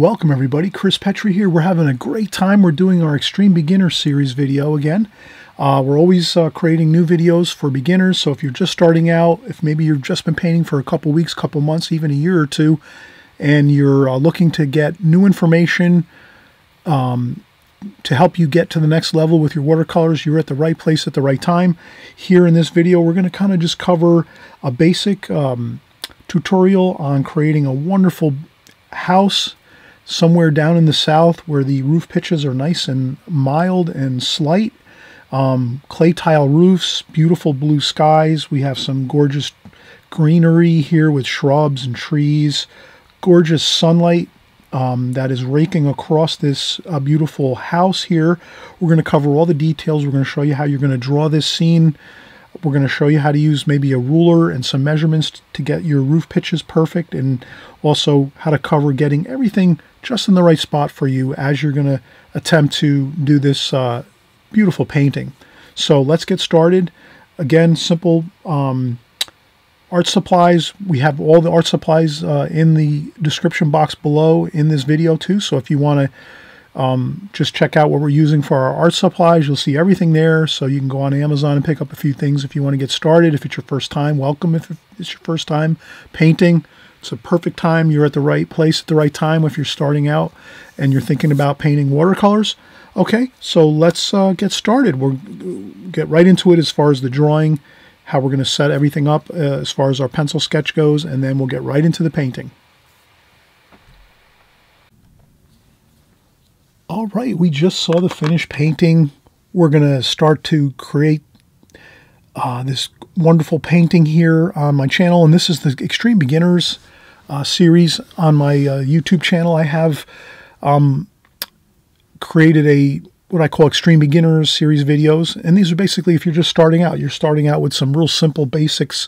Welcome everybody. Chris Petrie here. We're having a great time. We're doing our Extreme Beginner Series video again. Uh, we're always uh, creating new videos for beginners. So if you're just starting out, if maybe you've just been painting for a couple weeks, couple months, even a year or two, and you're uh, looking to get new information um, to help you get to the next level with your watercolors, you're at the right place at the right time. Here in this video, we're going to kind of just cover a basic um, tutorial on creating a wonderful house somewhere down in the south where the roof pitches are nice and mild and slight. Um, clay tile roofs, beautiful blue skies. We have some gorgeous greenery here with shrubs and trees, gorgeous sunlight um, that is raking across this uh, beautiful house here. We're going to cover all the details. We're going to show you how you're going to draw this scene we're going to show you how to use maybe a ruler and some measurements to get your roof pitches perfect and also how to cover getting everything just in the right spot for you as you're going to attempt to do this uh, beautiful painting. So let's get started. Again, simple um, art supplies. We have all the art supplies uh, in the description box below in this video too. So if you want to um, just check out what we're using for our art supplies. You'll see everything there. So you can go on Amazon and pick up a few things if you want to get started. If it's your first time, welcome. If it's your first time painting, it's a perfect time. You're at the right place at the right time if you're starting out and you're thinking about painting watercolors. Okay, so let's uh, get started. We'll get right into it as far as the drawing, how we're going to set everything up uh, as far as our pencil sketch goes, and then we'll get right into the painting. All right, we just saw the finished painting. We're going to start to create uh, this wonderful painting here on my channel. And this is the Extreme Beginners uh, series on my uh, YouTube channel. I have um, created a what I call Extreme Beginners series videos. And these are basically if you're just starting out, you're starting out with some real simple basics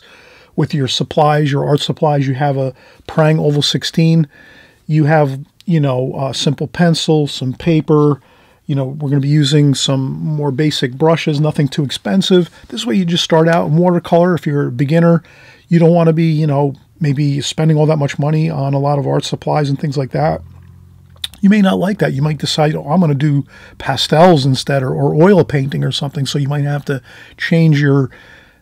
with your supplies, your art supplies. You have a Prang Oval 16. You have you know, uh, simple pencil, some paper. You know, we're going to be using some more basic brushes, nothing too expensive. This way you just start out in watercolor. If you're a beginner, you don't want to be, you know, maybe spending all that much money on a lot of art supplies and things like that. You may not like that. You might decide, oh, I'm going to do pastels instead or, or oil painting or something. So you might have to change your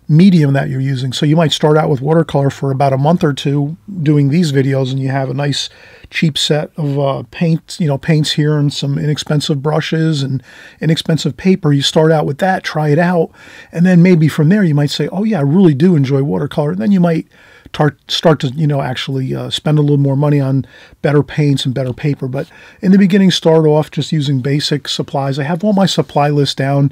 medium that you're using. So you might start out with watercolor for about a month or two doing these videos and you have a nice cheap set of uh, paints, you know, paints here and some inexpensive brushes and inexpensive paper. You start out with that, try it out, and then maybe from there you might say, oh yeah, I really do enjoy watercolor. And then you might tar- start to you know actually uh, spend a little more money on better paints and better paper. But in the beginning, start off just using basic supplies. I have all my supply list down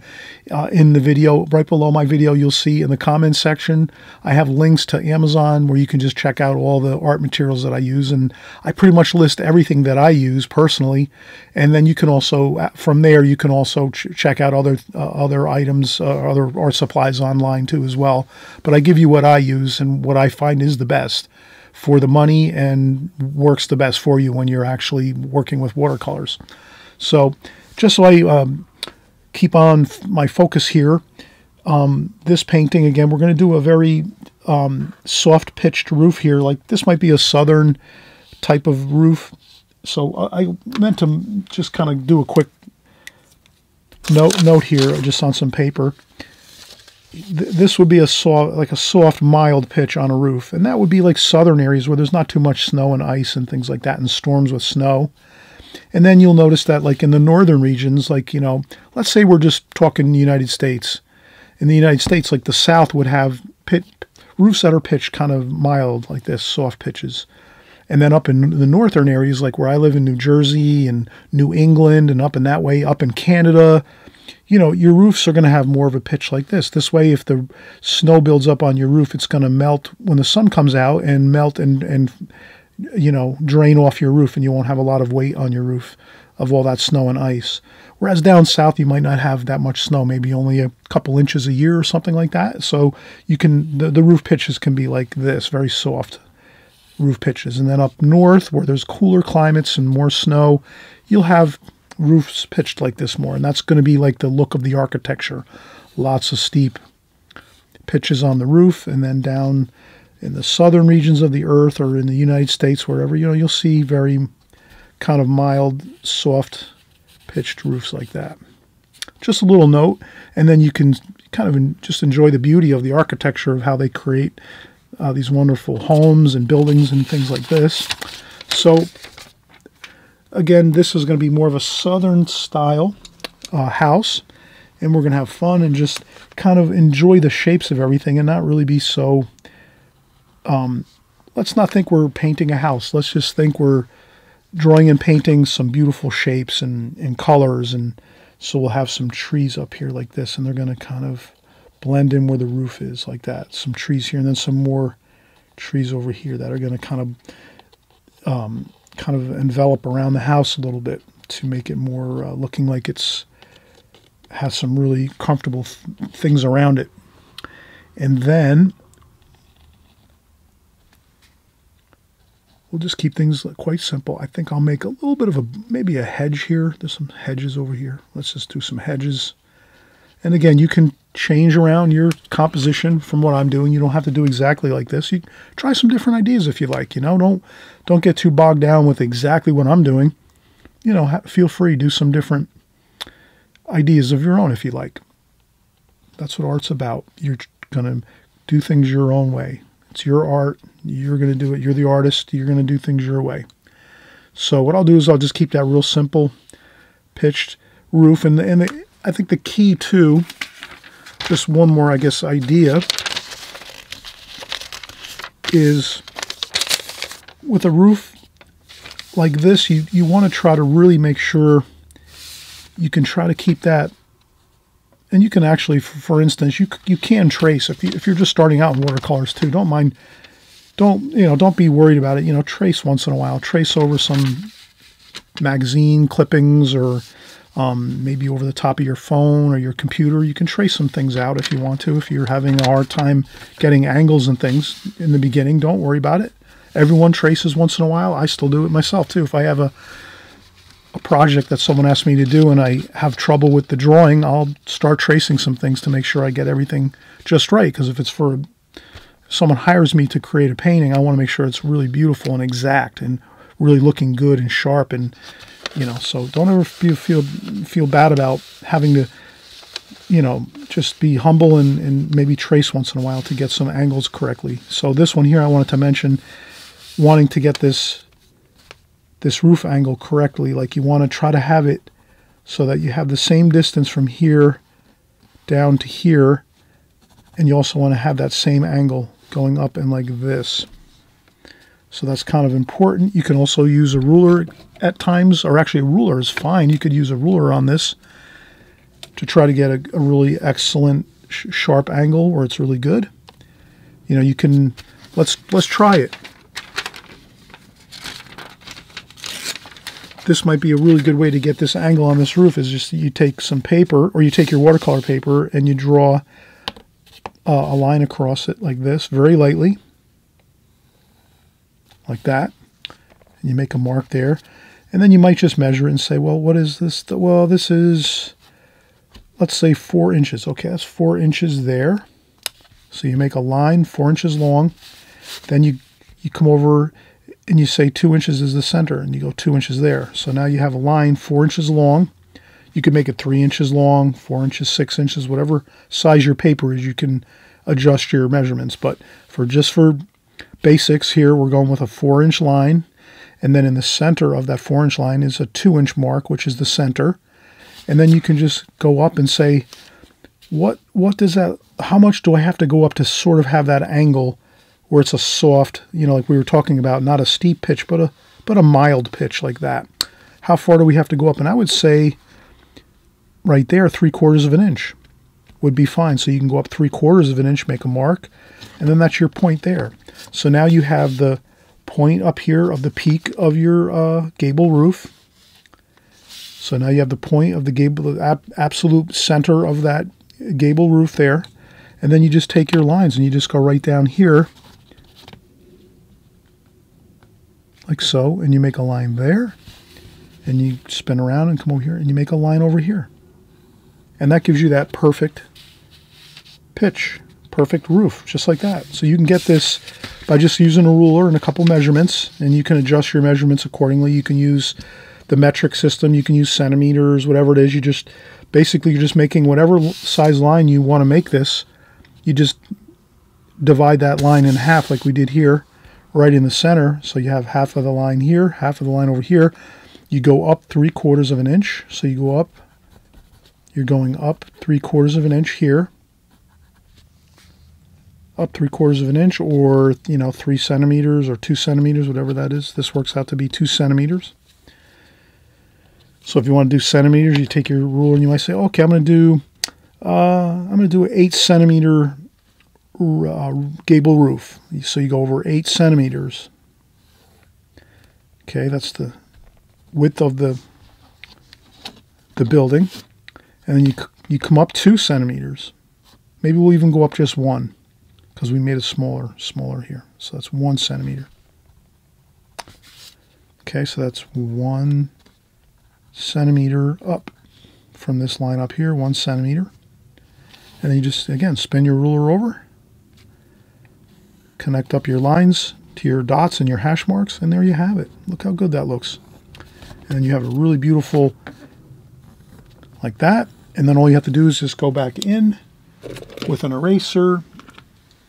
uh, in the video. Right below my video, you'll see in the comments section, I have links to Amazon where you can just check out all the art materials that I use, and I pretty much list everything that I use personally. And then you can also uh, from there you can also ch- check out other uh, other items, uh, other art supplies online too as well. But I give you what I use and what I find is is the best for the money and works the best for you when you're actually working with watercolors. So just so I um, keep on my focus here, um, this painting, again, we're going to do a very um, soft pitched roof here. Like this might be a southern type of roof. So I meant to just kind of do a quick note, note here just on some paper this would be a soft, like a soft, mild pitch on a roof, and that would be like southern areas where there's not too much snow and ice and things like that, and storms with snow. And then you'll notice that, like in the northern regions, like you know, let's say we're just talking the United States. In the United States, like the South would have pit roofs that are pitched kind of mild, like this, soft pitches. And then up in the northern areas, like where I live in New Jersey and New England, and up in that way, up in Canada, you know, your roofs are going to have more of a pitch like this. This way, if the snow builds up on your roof, it's going to melt when the sun comes out and melt and, and, you know, drain off your roof and you won't have a lot of weight on your roof of all that snow and ice. Whereas down south, you might not have that much snow, maybe only a couple inches a year or something like that. So you can, the, the roof pitches can be like this, very soft roof pitches. And then up north, where there's cooler climates and more snow, you'll have roofs pitched like this more. And that's going to be like the look of the architecture. Lots of steep pitches on the roof and then down in the southern regions of the earth or in the United States, wherever, you know, you'll see very kind of mild, soft pitched roofs like that. Just a little note, and then you can kind of just enjoy the beauty of the architecture of how they create uh, these wonderful homes and buildings and things like this. So again, this is going to be more of a southern style uh, house, and we're going to have fun and just kind of enjoy the shapes of everything and not really be so. Um, let's not think we're painting a house. Let's just think we're drawing and painting some beautiful shapes and, and colors. And so we'll have some trees up here like this, and they're going to kind of blend in where the roof is like that. Some trees here, and then some more trees over here that are going to kind of um, kind of envelop around the house a little bit to make it more uh, looking like it's has some really comfortable th things around it. And then we'll just keep things quite simple. I think I'll make a little bit of a, maybe a hedge here. There's some hedges over here. Let's just do some hedges. And again, you can change around your composition from what I'm doing. You don't have to do exactly like this. You try some different ideas if you like, you know, don't, don't get too bogged down with exactly what I'm doing. You know, feel free, do some different ideas of your own if you like. That's what art's about. You're going to do things your own way. It's your art. You're going to do it. You're the artist. You're going to do things your way. So what I'll do is I'll just keep that real simple, pitched roof. And, the, and the, I think the key to just one more, I guess, idea is with a roof like this, you, you want to try to really make sure you can try to keep that and you can actually, for, instance, you you can trace if you if you're just starting out in watercolors too. Don't mind, don't you know? Don't be worried about it. You know, trace once in a while. Trace over some magazine clippings or um, maybe over the top of your phone or your computer. You can trace some things out if you want to. If you're having a hard time getting angles and things in the beginning, don't worry about it. Everyone traces once in a while. I still do it myself too. If I have a a project that someone asked me to do and I have trouble with the drawing, I'll start tracing some things to make sure I get everything just right. Because if it's for someone hires me to create a painting, I want to make sure it's really beautiful and exact and really looking good and sharp and you know. So don't ever feel feel feel bad about having to you know just be humble and, and maybe trace once in a while to get some angles correctly. So this one here I wanted to mention wanting to get this this roof angle correctly. Like you want to try to have it so that you have the same distance from here down to here. And you also want to have that same angle going up and like this. So that's kind of important. You can also use a ruler at times, or actually a ruler is fine. You could use a ruler on this to try to get a, a really excellent sh sharp angle where it's really good. You know, you can, let's, let's try it. this might be a really good way to get this angle on this roof is just you take some paper or you take your watercolor paper and you draw uh, a line across it like this very lightly like that and you make a mark there and then you might just measure it and say well what is this well this is let's say four inches okay that's four inches there so you make a line four inches long then you you come over and you say two inches is the center and you go two inches there. So now you have a line four inches long. You can make it three inches long, four inches, six inches, whatever size your paper is, you can adjust your measurements. But for just for basics here, we're going with a four inch line. And then in the center of that four inch line is a two inch mark, which is the center. And then you can just go up and say, what, what does that, how much do I have to go up to sort of have that angle where it's a soft, you know, like we were talking about, not a steep pitch, but a but a mild pitch like that. How far do we have to go up? And I would say right there, three quarters of an inch would be fine. So you can go up three quarters of an inch, make a mark, and then that's your point there. So now you have the point up here of the peak of your uh, gable roof. So now you have the point of the gable, the ab absolute center of that gable roof there. And then you just take your lines and you just go right down here like so, and you make a line there, and you spin around and come over here, and you make a line over here. And that gives you that perfect pitch, perfect roof, just like that. So you can get this by just using a ruler and a couple measurements, and you can adjust your measurements accordingly. You can use the metric system, you can use centimeters, whatever it is. You just basically you're just making whatever size line you want to make this. You just divide that line in half like we did here, right in the center. So you have half of the line here, half of the line over here. You go up three quarters of an inch. So you go up, you're going up three quarters of an inch here up three quarters of an inch or, you know, three centimeters or two centimeters, whatever that is. This works out to be two centimeters. So if you want to do centimeters, you take your ruler and you might say, okay, I'm going to do, uh, I'm going to do an eight centimeter uh, gable roof. So you go over eight centimeters. Okay, that's the width of the the building, and then you you come up two centimeters. Maybe we'll even go up just one because we made it smaller, smaller here. So that's one centimeter. Okay, so that's one centimeter up from this line up here, one centimeter. And then you just, again, spin your ruler over, connect up your lines to your dots and your hash marks, and there you have it. Look how good that looks. And you have a really beautiful, like that. And then all you have to do is just go back in with an eraser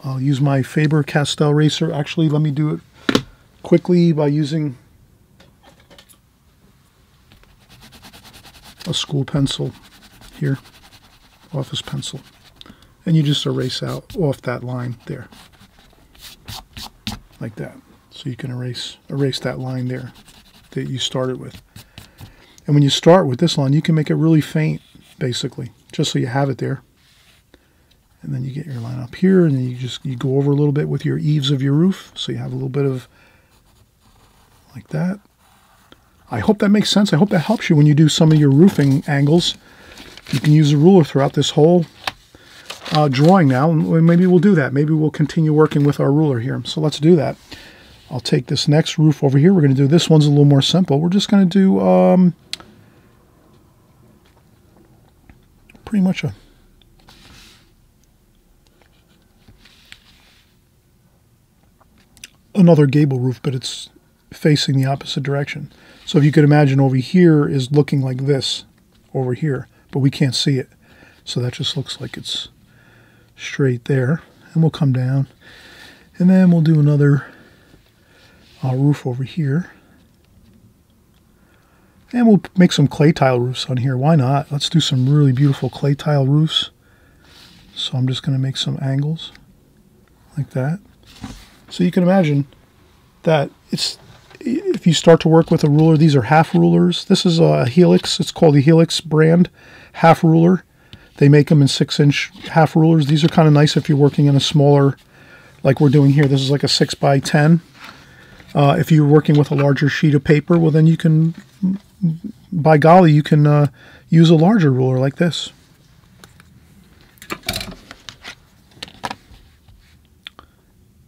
I'll use my Faber-Castell eraser. Actually, let me do it quickly by using a school pencil here, office pencil. And you just erase out off that line there, like that. So you can erase, erase that line there that you started with. And when you start with this line, you can make it really faint, basically, just so you have it there. And then you get your line up here and then you just you go over a little bit with your eaves of your roof so you have a little bit of like that. I hope that makes sense. I hope that helps you when you do some of your roofing angles. You can use a ruler throughout this whole uh, drawing now maybe we'll do that. Maybe we'll continue working with our ruler here. So let's do that. I'll take this next roof over here. We're going to do this one's a little more simple. We're just going to do um, pretty much a another gable roof, but it's facing the opposite direction. So if you could imagine over here is looking like this over here, but we can't see it. So that just looks like it's straight there. And we'll come down. And then we'll do another uh, roof over here. And we'll make some clay tile roofs on here. Why not? Let's do some really beautiful clay tile roofs. So I'm just going to make some angles like that. So you can imagine that it's if you start to work with a ruler, these are half rulers. This is a Helix. It's called the Helix brand half ruler. They make them in six inch half rulers. These are kind of nice if you're working in a smaller, like we're doing here. This is like a six by 10. Uh, if you're working with a larger sheet of paper, well, then you can, by golly, you can uh, use a larger ruler like this.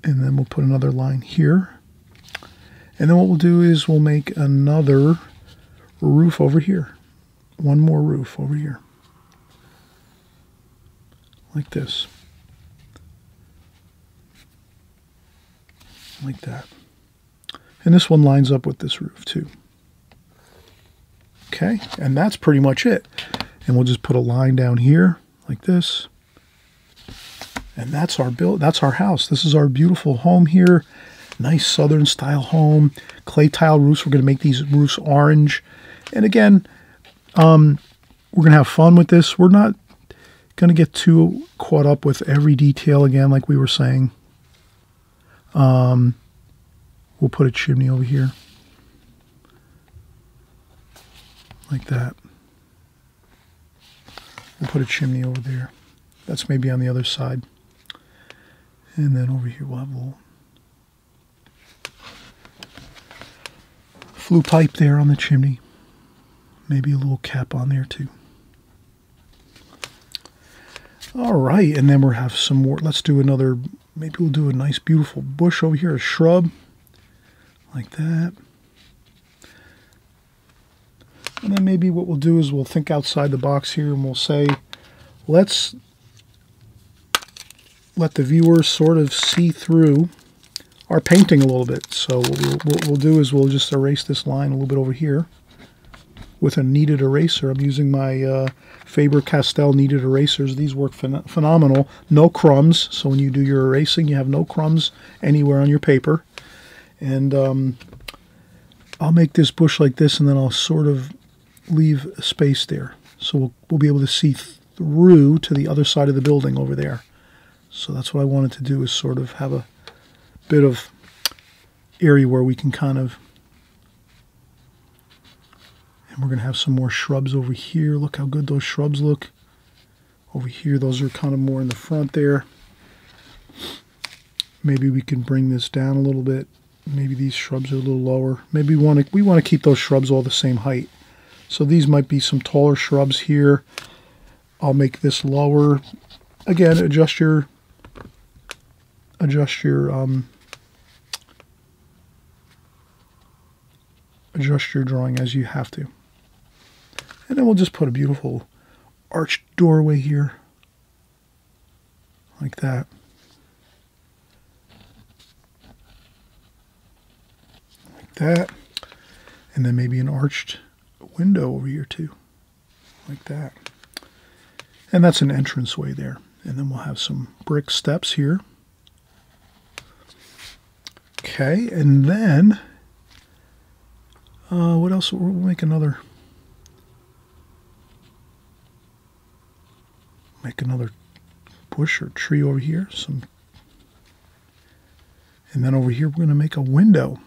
and then we'll put another line here. And then what we'll do is we'll make another roof over here. One more roof over here. Like this. Like that. And this one lines up with this roof too. Okay, and that's pretty much it. And we'll just put a line down here like this. And that's our build. That's our house. This is our beautiful home here. Nice southern style home. Clay tile roofs. We're going to make these roofs orange. And again, um, we're going to have fun with this. We're not going to get too caught up with every detail again, like we were saying. Um, we'll put a chimney over here. Like that. We'll put a chimney over there. That's maybe on the other side. And then over here we'll have a little flue pipe there on the chimney. Maybe a little cap on there too. All right, and then we'll have some more. Let's do another, maybe we'll do a nice beautiful bush over here, a shrub, like that. And then maybe what we'll do is we'll think outside the box here and we'll say, let's let the viewer sort of see through our painting a little bit. So what we'll, what we'll do is we'll just erase this line a little bit over here with a kneaded eraser. I'm using my uh, Faber-Castell kneaded erasers. These work phen phenomenal. No crumbs, so when you do your erasing, you have no crumbs anywhere on your paper. And um, I'll make this bush like this, and then I'll sort of leave space there. So we'll, we'll be able to see through to the other side of the building over there. So that's what I wanted to do is sort of have a bit of area where we can kind of and we're going to have some more shrubs over here. Look how good those shrubs look. Over here, those are kind of more in the front there. Maybe we can bring this down a little bit. Maybe these shrubs are a little lower. Maybe we want to we want to keep those shrubs all the same height. So these might be some taller shrubs here. I'll make this lower. Again, adjust your adjust your um, adjust your drawing as you have to. And then we'll just put a beautiful arched doorway here. Like that. Like that. And then maybe an arched window over here too. Like that. And that's an entranceway there. And then we'll have some brick steps here. Okay, and then uh, what else? We'll make another make another bush or tree over here. Some, and then over here we're going to make a window.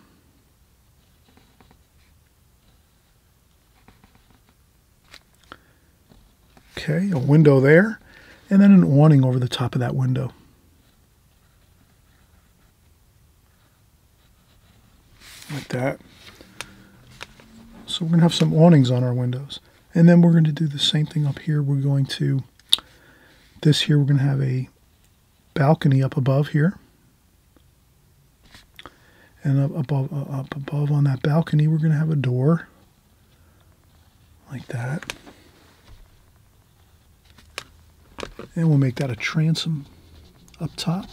Okay, a window there, and then an awning over the top of that window. Like that. So we're going to have some awnings on our windows. And then we're going to do the same thing up here. We're going to this here, we're going to have a balcony up above here. And up above, up above on that balcony, we're going to have a door like that. And we'll make that a transom up top.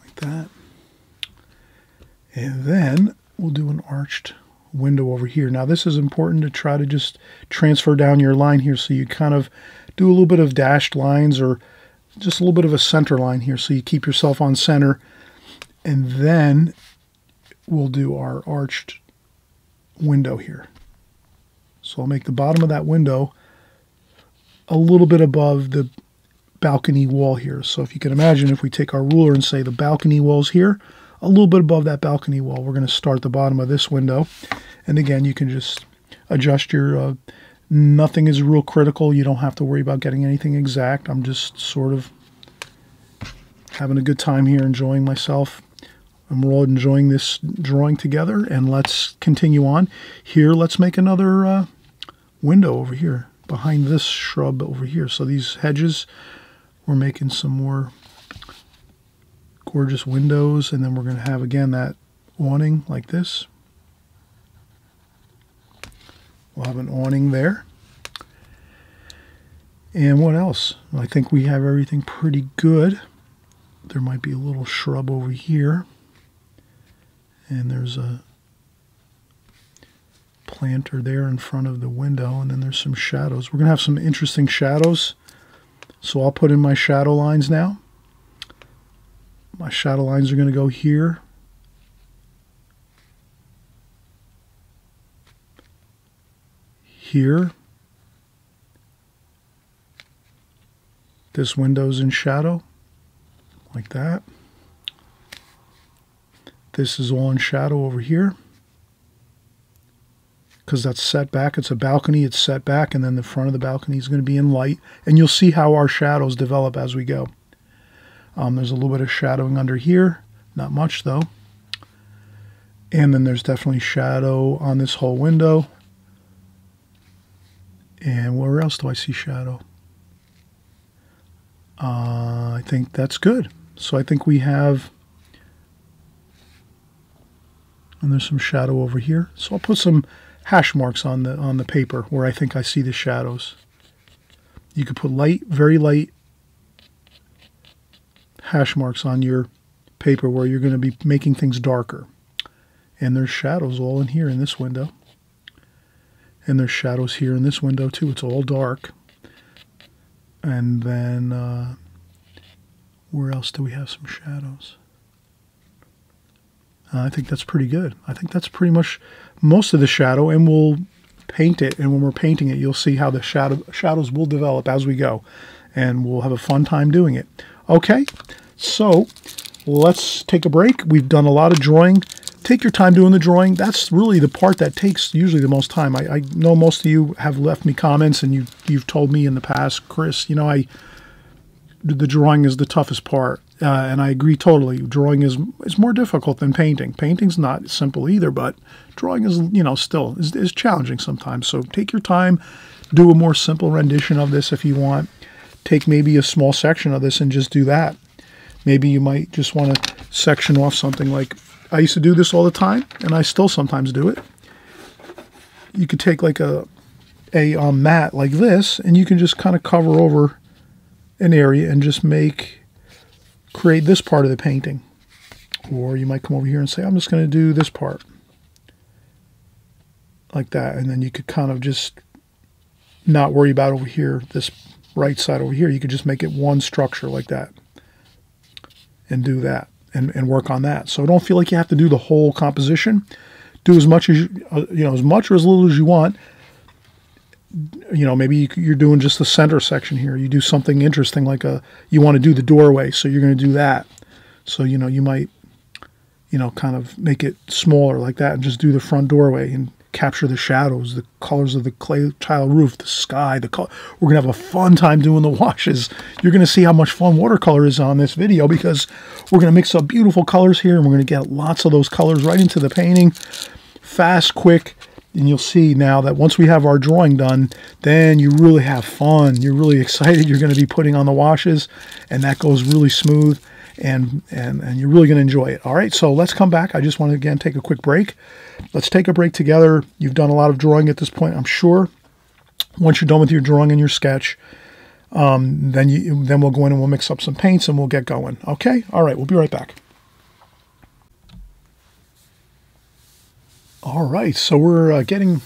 Like that. And then we'll do an arched window over here. Now this is important to try to just transfer down your line here so you kind of do a little bit of dashed lines or just a little bit of a center line here so you keep yourself on center. And then we'll do our arched window here. So I'll make the bottom of that window a little bit above the balcony wall here. So if you can imagine, if we take our ruler and say the balcony wall's here, a little bit above that balcony wall, we're going to start the bottom of this window. And again, you can just adjust your, uh, nothing is real critical. You don't have to worry about getting anything exact. I'm just sort of having a good time here, enjoying myself. We're all enjoying this drawing together. And let's continue on. Here, let's make another uh, window over here behind this shrub over here. So these hedges, we're making some more gorgeous windows. And then we're going to have, again, that awning like this. We'll have an awning there. And what else? I think we have everything pretty good. There might be a little shrub over here. And there's a planter there in front of the window. And then there's some shadows. We're going to have some interesting shadows. So I'll put in my shadow lines now. My shadow lines are going to go here here. This window's in shadow, like that. This is all in shadow over here. Because that's set back. It's a balcony, it's set back, and then the front of the balcony is going to be in light. And you'll see how our shadows develop as we go. Um, there's a little bit of shadowing under here. Not much, though. And then there's definitely shadow on this whole window. And where else do I see shadow? Uh, I think that's good. So I think we have, and there's some shadow over here. So I'll put some hash marks on the on the paper where I think I see the shadows. You could put light, very light hash marks on your paper where you're going to be making things darker. And there's shadows all in here in this window. And there's shadows here in this window too. It's all dark. And then uh, where else do we have some shadows? Uh, I think that's pretty good. I think that's pretty much most of the shadow, and we'll paint it. And when we're painting it, you'll see how the shadow shadows will develop as we go, and we'll have a fun time doing it. Okay, so let's take a break. We've done a lot of drawing. Take your time doing the drawing. That's really the part that takes usually the most time. I, I know most of you have left me comments, and you you've told me in the past, Chris, you know, I the drawing is the toughest part. Uh, and I agree totally. Drawing is is more difficult than painting. Painting's not simple either, but drawing is you know still is, is challenging sometimes. So take your time, do a more simple rendition of this if you want. Take maybe a small section of this and just do that. Maybe you might just want to section off something like I used to do this all the time, and I still sometimes do it. You could take like a a um, mat like this, and you can just kind of cover over an area and just make create this part of the painting. Or you might come over here and say, I'm just going to do this part. Like that. And then you could kind of just not worry about over here, this right side over here. You could just make it one structure like that. And do that. And, and work on that. So don't feel like you have to do the whole composition. Do as much as you, uh, you know, as much or as little as you want you know, maybe you're doing just the center section here. You do something interesting like a, you want to do the doorway, so you're going to do that. So, you know, you might, you know, kind of make it smaller like that and just do the front doorway and capture the shadows, the colors of the clay tile roof, the sky, the color. We're going to have a fun time doing the washes. You're going to see how much fun watercolor is on this video because we're going to mix up beautiful colors here and we're going to get lots of those colors right into the painting. Fast, quick, and you'll see now that once we have our drawing done, then you really have fun. You're really excited. You're going to be putting on the washes, and that goes really smooth, and, and, and you're really going to enjoy it. All right, so let's come back. I just want to, again, take a quick break. Let's take a break together. You've done a lot of drawing at this point, I'm sure. Once you're done with your drawing and your sketch, um, then, you, then we'll go in and we'll mix up some paints and we'll get going. Okay? All right, we'll be right back. All right, so we're uh, getting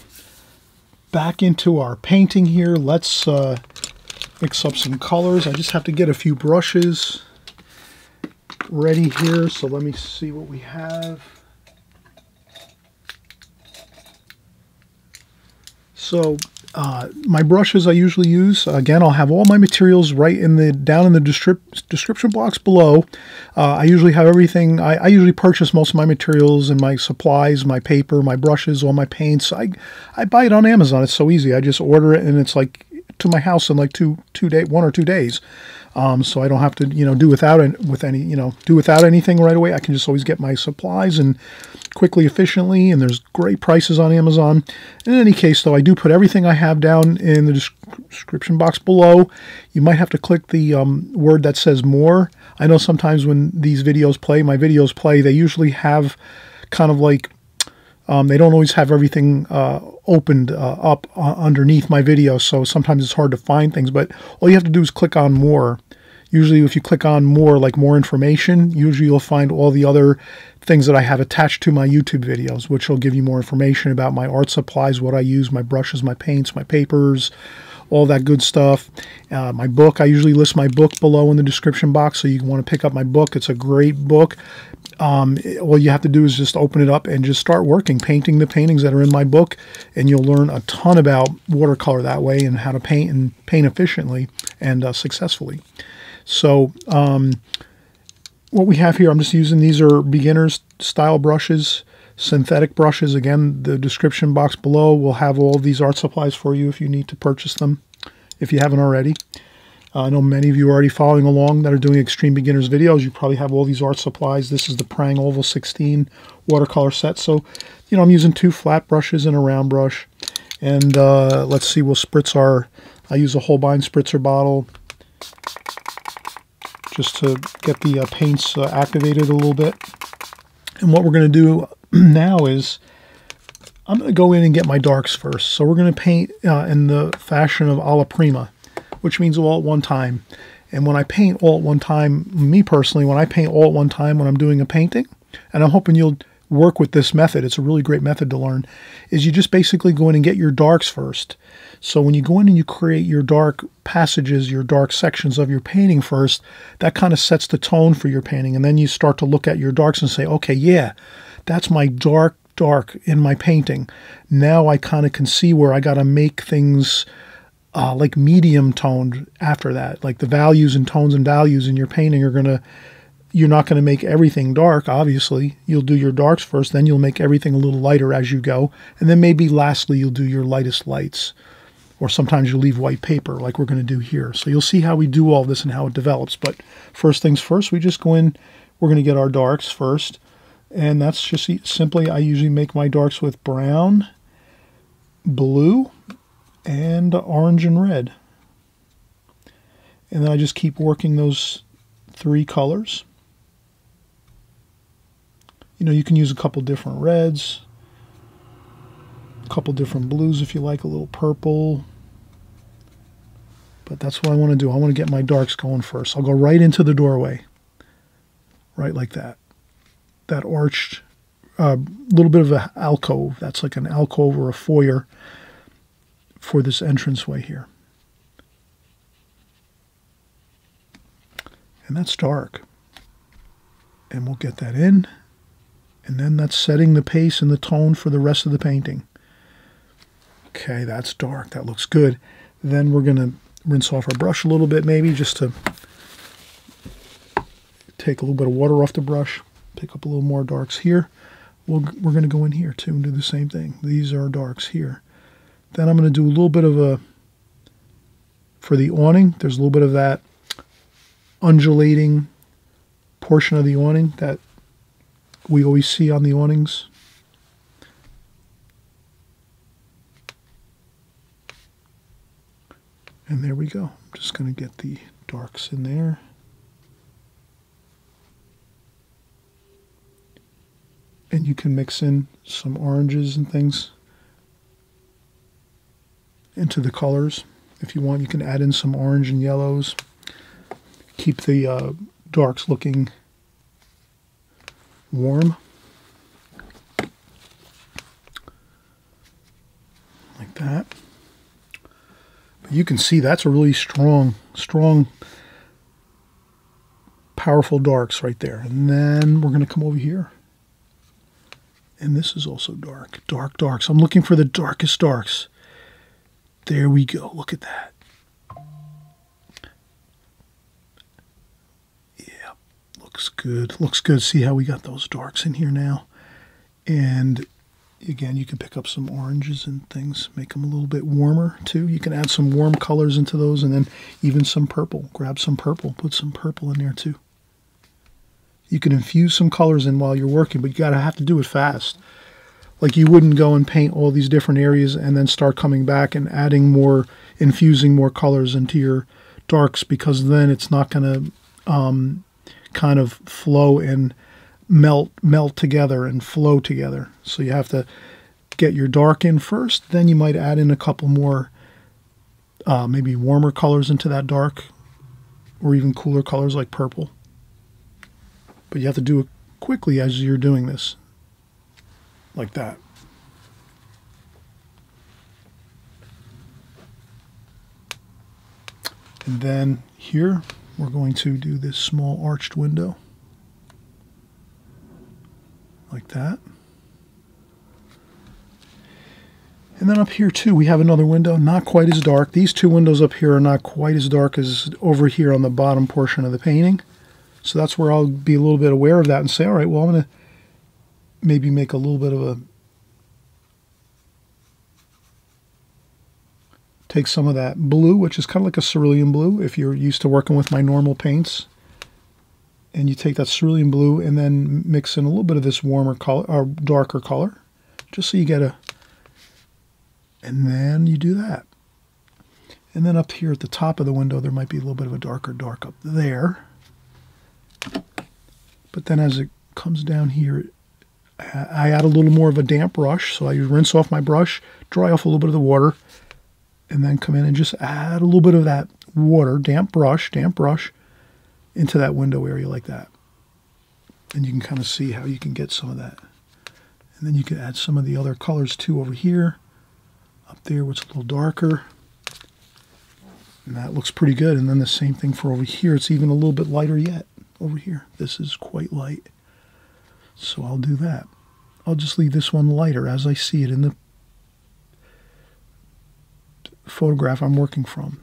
back into our painting here. Let's uh, mix up some colors. I just have to get a few brushes ready here. So let me see what we have. So uh, my brushes I usually use, again, I'll have all my materials right in the down in the descrip description box below. Uh, I usually have everything. I, I, usually purchase most of my materials and my supplies, my paper, my brushes, all my paints. I I buy it on Amazon. It's so easy. I just order it and it's like to my house in like two two day one or two days. Um, so I don't have to you know do without it with any you know do without anything right away. I can just always get my supplies and quickly, efficiently, and there's great prices on Amazon. In any case, though, I do put everything I have down in the description box below. You might have to click the um, word that says more. I know sometimes when these videos play, my videos play, they usually have kind of like um, they don't always have everything uh, opened uh, up uh, underneath my video, so sometimes it's hard to find things. But all you have to do is click on more. Usually, if you click on more, like more information, usually you'll find all the other things that I have attached to my YouTube videos, which will give you more information about my art supplies, what I use, my brushes, my paints, my papers, all that good stuff. Uh, my book, I usually list my book below in the description box, so you want to pick up my book. It's a great book um, all you have to do is just open it up and just start working, painting the paintings that are in my book, and you'll learn a ton about watercolor that way and how to paint and paint efficiently and uh, successfully. So um, what we have here, I'm just using, these are beginner's style brushes, synthetic brushes. Again, the description box below will have all these art supplies for you if you need to purchase them, if you haven't already. Uh, I know many of you are already following along that are doing Extreme Beginners videos. You probably have all these art supplies. This is the Prang Oval 16 watercolor set. So, you know, I'm using two flat brushes and a round brush. And uh, let's see, we'll spritz our, I use a Holbein spritzer bottle just to get the uh, paints uh, activated a little bit. And what we're going to do now is I'm going to go in and get my darks first. So we're going to paint uh, in the fashion of alla prima which means all at one time. And when I paint all at one time, me personally, when I paint all at one time when I'm doing a painting, and I'm hoping you'll work with this method, it's a really great method to learn, is you just basically go in and get your darks first. So when you go in and you create your dark passages, your dark sections of your painting first, that kind of sets the tone for your painting. And then you start to look at your darks and say, okay, yeah, that's my dark, dark in my painting. Now I kind of can see where I got to make things uh, like medium toned after that. Like the values and tones and values in your painting are going to you're not going to make everything dark, obviously. You'll do your darks first, then you'll make everything a little lighter as you go. And then maybe lastly, you'll do your lightest lights. Or sometimes you'll leave white paper like we're going to do here. So you'll see how we do all this and how it develops. But first things first, we just go in, we're going to get our darks first. And that's just simply, I usually make my darks with brown, blue, and orange and red. And then I just keep working those three colors. You know, you can use a couple different reds, a couple different blues if you like, a little purple. But that's what I want to do. I want to get my darks going first. I'll go right into the doorway, right like that. That arched, uh, little bit of an alcove. That's like an alcove or a foyer for this entranceway here. And that's dark. And we'll get that in. And then that's setting the pace and the tone for the rest of the painting. Okay, that's dark. That looks good. Then we're going to rinse off our brush a little bit maybe just to take a little bit of water off the brush. Pick up a little more darks here. we we are going to go in here too and do the same thing. These are darks here. Then I'm going to do a little bit of a, for the awning, there's a little bit of that undulating portion of the awning that we always see on the awnings. And there we go. I'm just going to get the darks in there. And you can mix in some oranges and things into the colors. If you want, you can add in some orange and yellows. Keep the uh, darks looking warm. Like that. But you can see that's a really strong, strong, powerful darks right there. And then we're going to come over here. And this is also dark. Dark darks. I'm looking for the darkest darks. There we go. Look at that. Yeah, Looks good. Looks good. See how we got those darks in here now. And again, you can pick up some oranges and things, make them a little bit warmer too. You can add some warm colors into those and then even some purple. Grab some purple, put some purple in there too. You can infuse some colors in while you're working, but you got to have to do it fast. Like you wouldn't go and paint all these different areas and then start coming back and adding more, infusing more colors into your darks because then it's not to um, kind of flow and melt melt together and flow together. So you have to get your dark in first, then you might add in a couple more uh, maybe warmer colors into that dark or even cooler colors like purple. But you have to do it quickly as you're doing this, like that. And then here we're going to do this small arched window like that. And then up here too, we have another window, not quite as dark. These two windows up here are not quite as dark as over here on the bottom portion of the painting. So that's where I'll be a little bit aware of that and say, all right, well, I'm going to maybe make a little bit of a Take some of that blue, which is kind of like a cerulean blue if you're used to working with my normal paints. And you take that cerulean blue and then mix in a little bit of this warmer color or darker color, just so you get a, and then you do that. And then up here at the top of the window, there might be a little bit of a darker dark up there. But then as it comes down here, I add a little more of a damp brush. So I rinse off my brush, dry off a little bit of the water, and then come in and just add a little bit of that water, damp brush, damp brush, into that window area like that. And you can kind of see how you can get some of that. And then you can add some of the other colors too over here. Up there, what's a little darker. And that looks pretty good. And then the same thing for over here. It's even a little bit lighter yet over here. This is quite light. So I'll do that. I'll just leave this one lighter as I see it in the photograph I'm working from.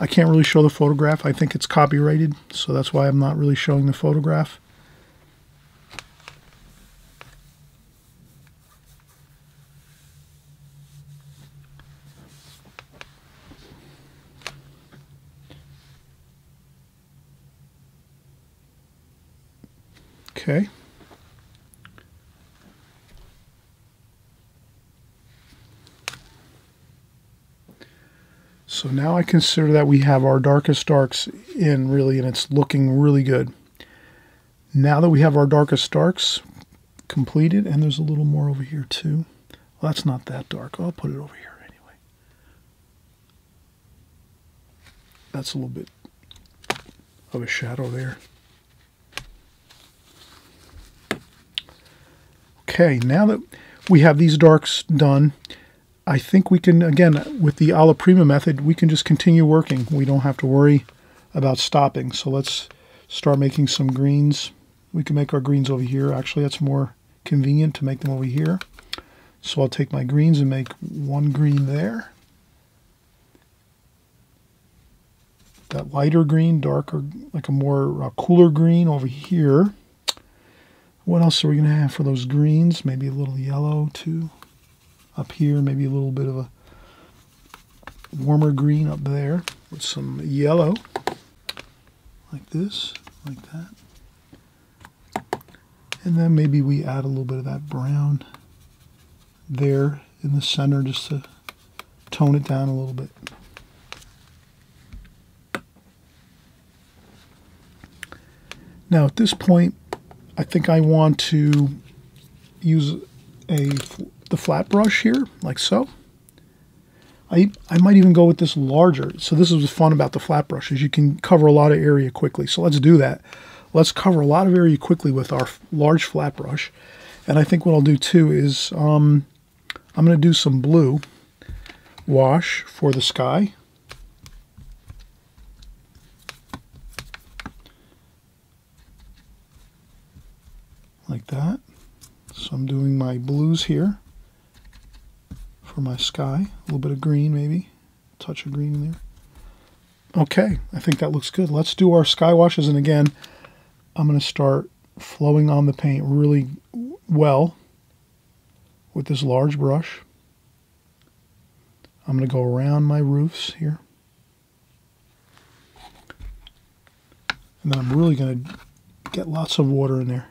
I can't really show the photograph. I think it's copyrighted, so that's why I'm not really showing the photograph. Okay. So now I consider that we have our darkest darks in really, and it's looking really good. Now that we have our darkest darks completed, and there's a little more over here too. Well, that's not that dark. I'll put it over here anyway. That's a little bit of a shadow there. Okay, now that we have these darks done, I think we can, again, with the alla prima method, we can just continue working. We don't have to worry about stopping. So let's start making some greens. We can make our greens over here. Actually, that's more convenient to make them over here. So I'll take my greens and make one green there. That lighter green, darker, like a more uh, cooler green over here. What else are we going to have for those greens? Maybe a little yellow too up here, maybe a little bit of a warmer green up there with some yellow like this, like that. And then maybe we add a little bit of that brown there in the center just to tone it down a little bit. Now at this point, I think I want to use a the flat brush here, like so. I, I might even go with this larger. So this is fun about the flat brush is you can cover a lot of area quickly. So let's do that. Let's cover a lot of area quickly with our large flat brush. And I think what I'll do too is um, I'm going to do some blue wash for the sky. Like that. So I'm doing my blues here for my sky. A little bit of green maybe. Touch of green there. Okay, I think that looks good. Let's do our sky washes. And again, I'm going to start flowing on the paint really well with this large brush. I'm going to go around my roofs here. And then I'm really going to get lots of water in there.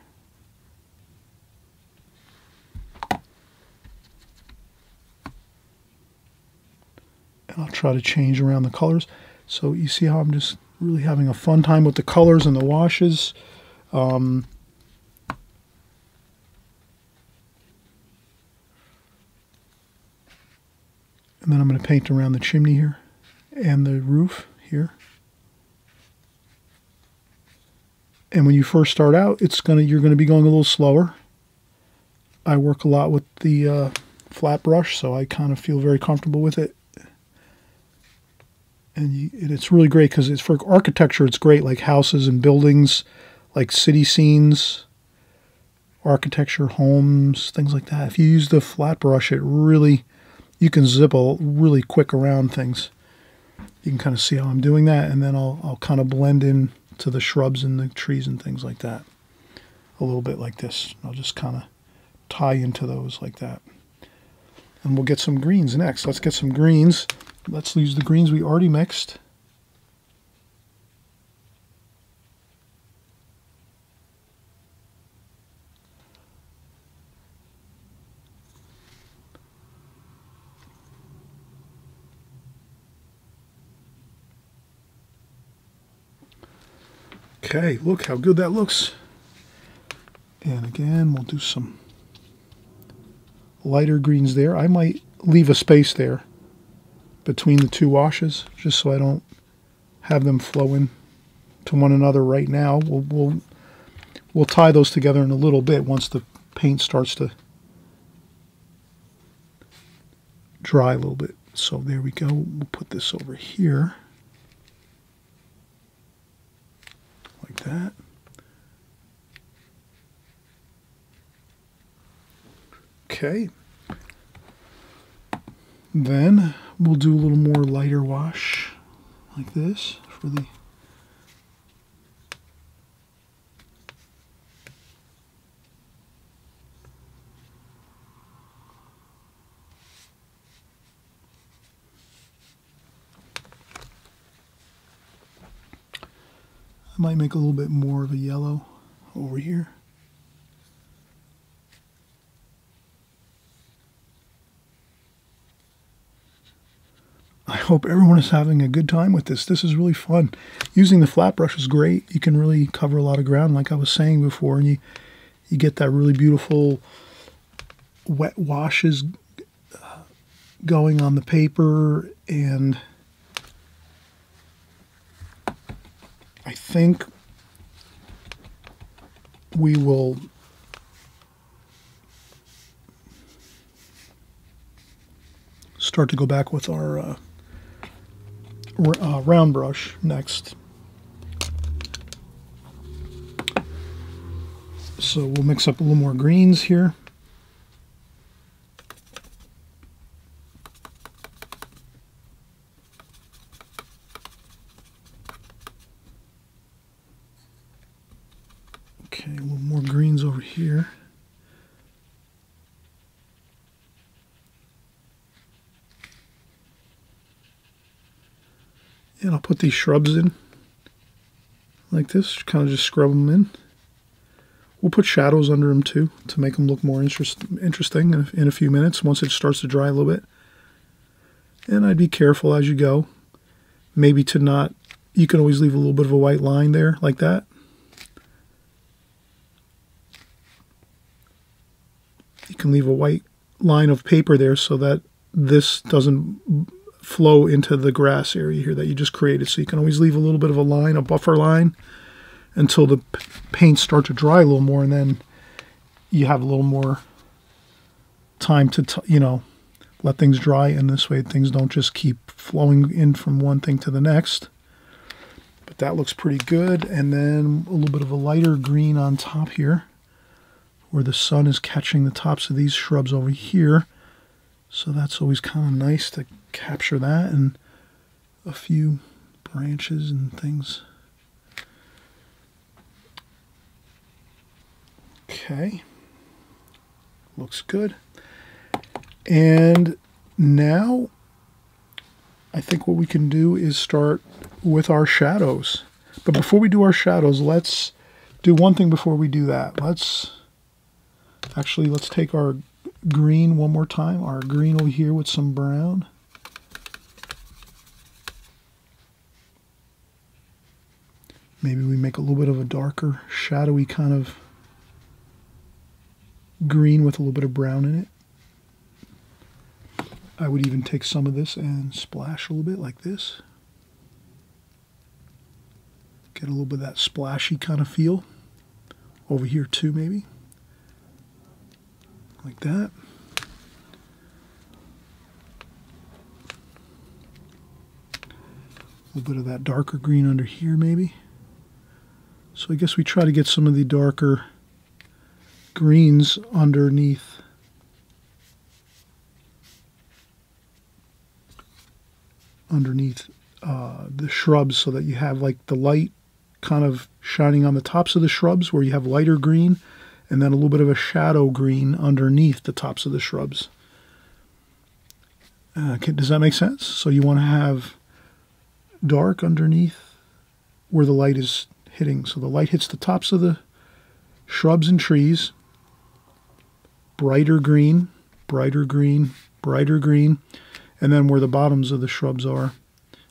and I'll try to change around the colors. So you see how I'm just really having a fun time with the colors and the washes. Um, and then I'm going to paint around the chimney here and the roof here. And when you first start out, it's gonna you're gonna be going a little slower. I work a lot with the uh, flat brush, so I kind of feel very comfortable with it and, you, and it's really great because it's for architecture. It's great, like houses and buildings, like city scenes, architecture, homes, things like that. If you use the flat brush, it really you can zip a really quick around things. You can kind of see how I'm doing that, and then I'll I'll kind of blend in to the shrubs and the trees and things like that. A little bit like this. I'll just kind of tie into those like that. And we'll get some greens next. Let's get some greens. Let's use the greens we already mixed. Okay, look how good that looks. And again, we'll do some lighter greens there. I might leave a space there between the two washes, just so I don't have them flowing to one another right now. We'll, we'll, we'll tie those together in a little bit once the paint starts to dry a little bit. So there we go. We'll put this over here. Like that. Okay. Then we'll do a little more lighter wash like this for the I might make a little bit more of a yellow over here. Hope everyone is having a good time with this. This is really fun. Using the flat brush is great. You can really cover a lot of ground, like I was saying before, and you you get that really beautiful wet washes uh, going on the paper, and I think we will start to go back with our uh, uh, round brush next. So we'll mix up a little more greens here. Okay, a little more greens over here. And I'll put these shrubs in like this, kind of just scrub them in. We'll put shadows under them too to make them look more interest, interesting in in a few minutes once it starts to dry a little bit. And I'd be careful as you go. Maybe to not, you can always leave a little bit of a white line there like that. You can leave a white line of paper there so that this doesn't flow into the grass area here that you just created. So you can always leave a little bit of a line, a buffer line, until the paints start to dry a little more, and then you have a little more time to, you know, let things dry, and this way things don't just keep flowing in from one thing to the next. But that looks pretty good. And then a little bit of a lighter green on top here, where the sun is catching the tops of these shrubs over here. So that's always kind of nice to capture that and a few branches and things. Okay. Looks good. And now I think what we can do is start with our shadows. But before we do our shadows, let's do one thing before we do that. Let's actually, let's take our green one more time. Our green over here with some brown. Maybe we make a little bit of a darker, shadowy kind of green with a little bit of brown in it. I would even take some of this and splash a little bit like this. Get a little bit of that splashy kind of feel. Over here too, maybe like that. A little bit of that darker green under here maybe. So I guess we try to get some of the darker greens underneath underneath uh, the shrubs so that you have like the light kind of shining on the tops of the shrubs where you have lighter green and then a little bit of a shadow green underneath the tops of the shrubs. Uh, does that make sense? So you want to have dark underneath where the light is hitting. So the light hits the tops of the shrubs and trees, brighter green, brighter green, brighter green, and then where the bottoms of the shrubs are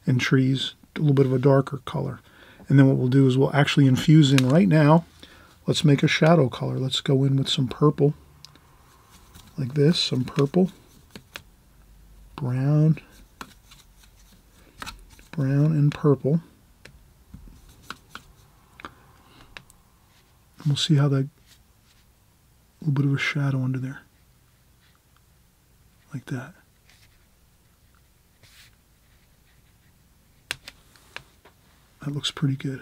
and trees, a little bit of a darker color. And then what we'll do is we'll actually infuse in right now Let's make a shadow color. Let's go in with some purple, like this, some purple, brown, brown and purple. And we'll see how that little bit of a shadow under there. Like that. That looks pretty good.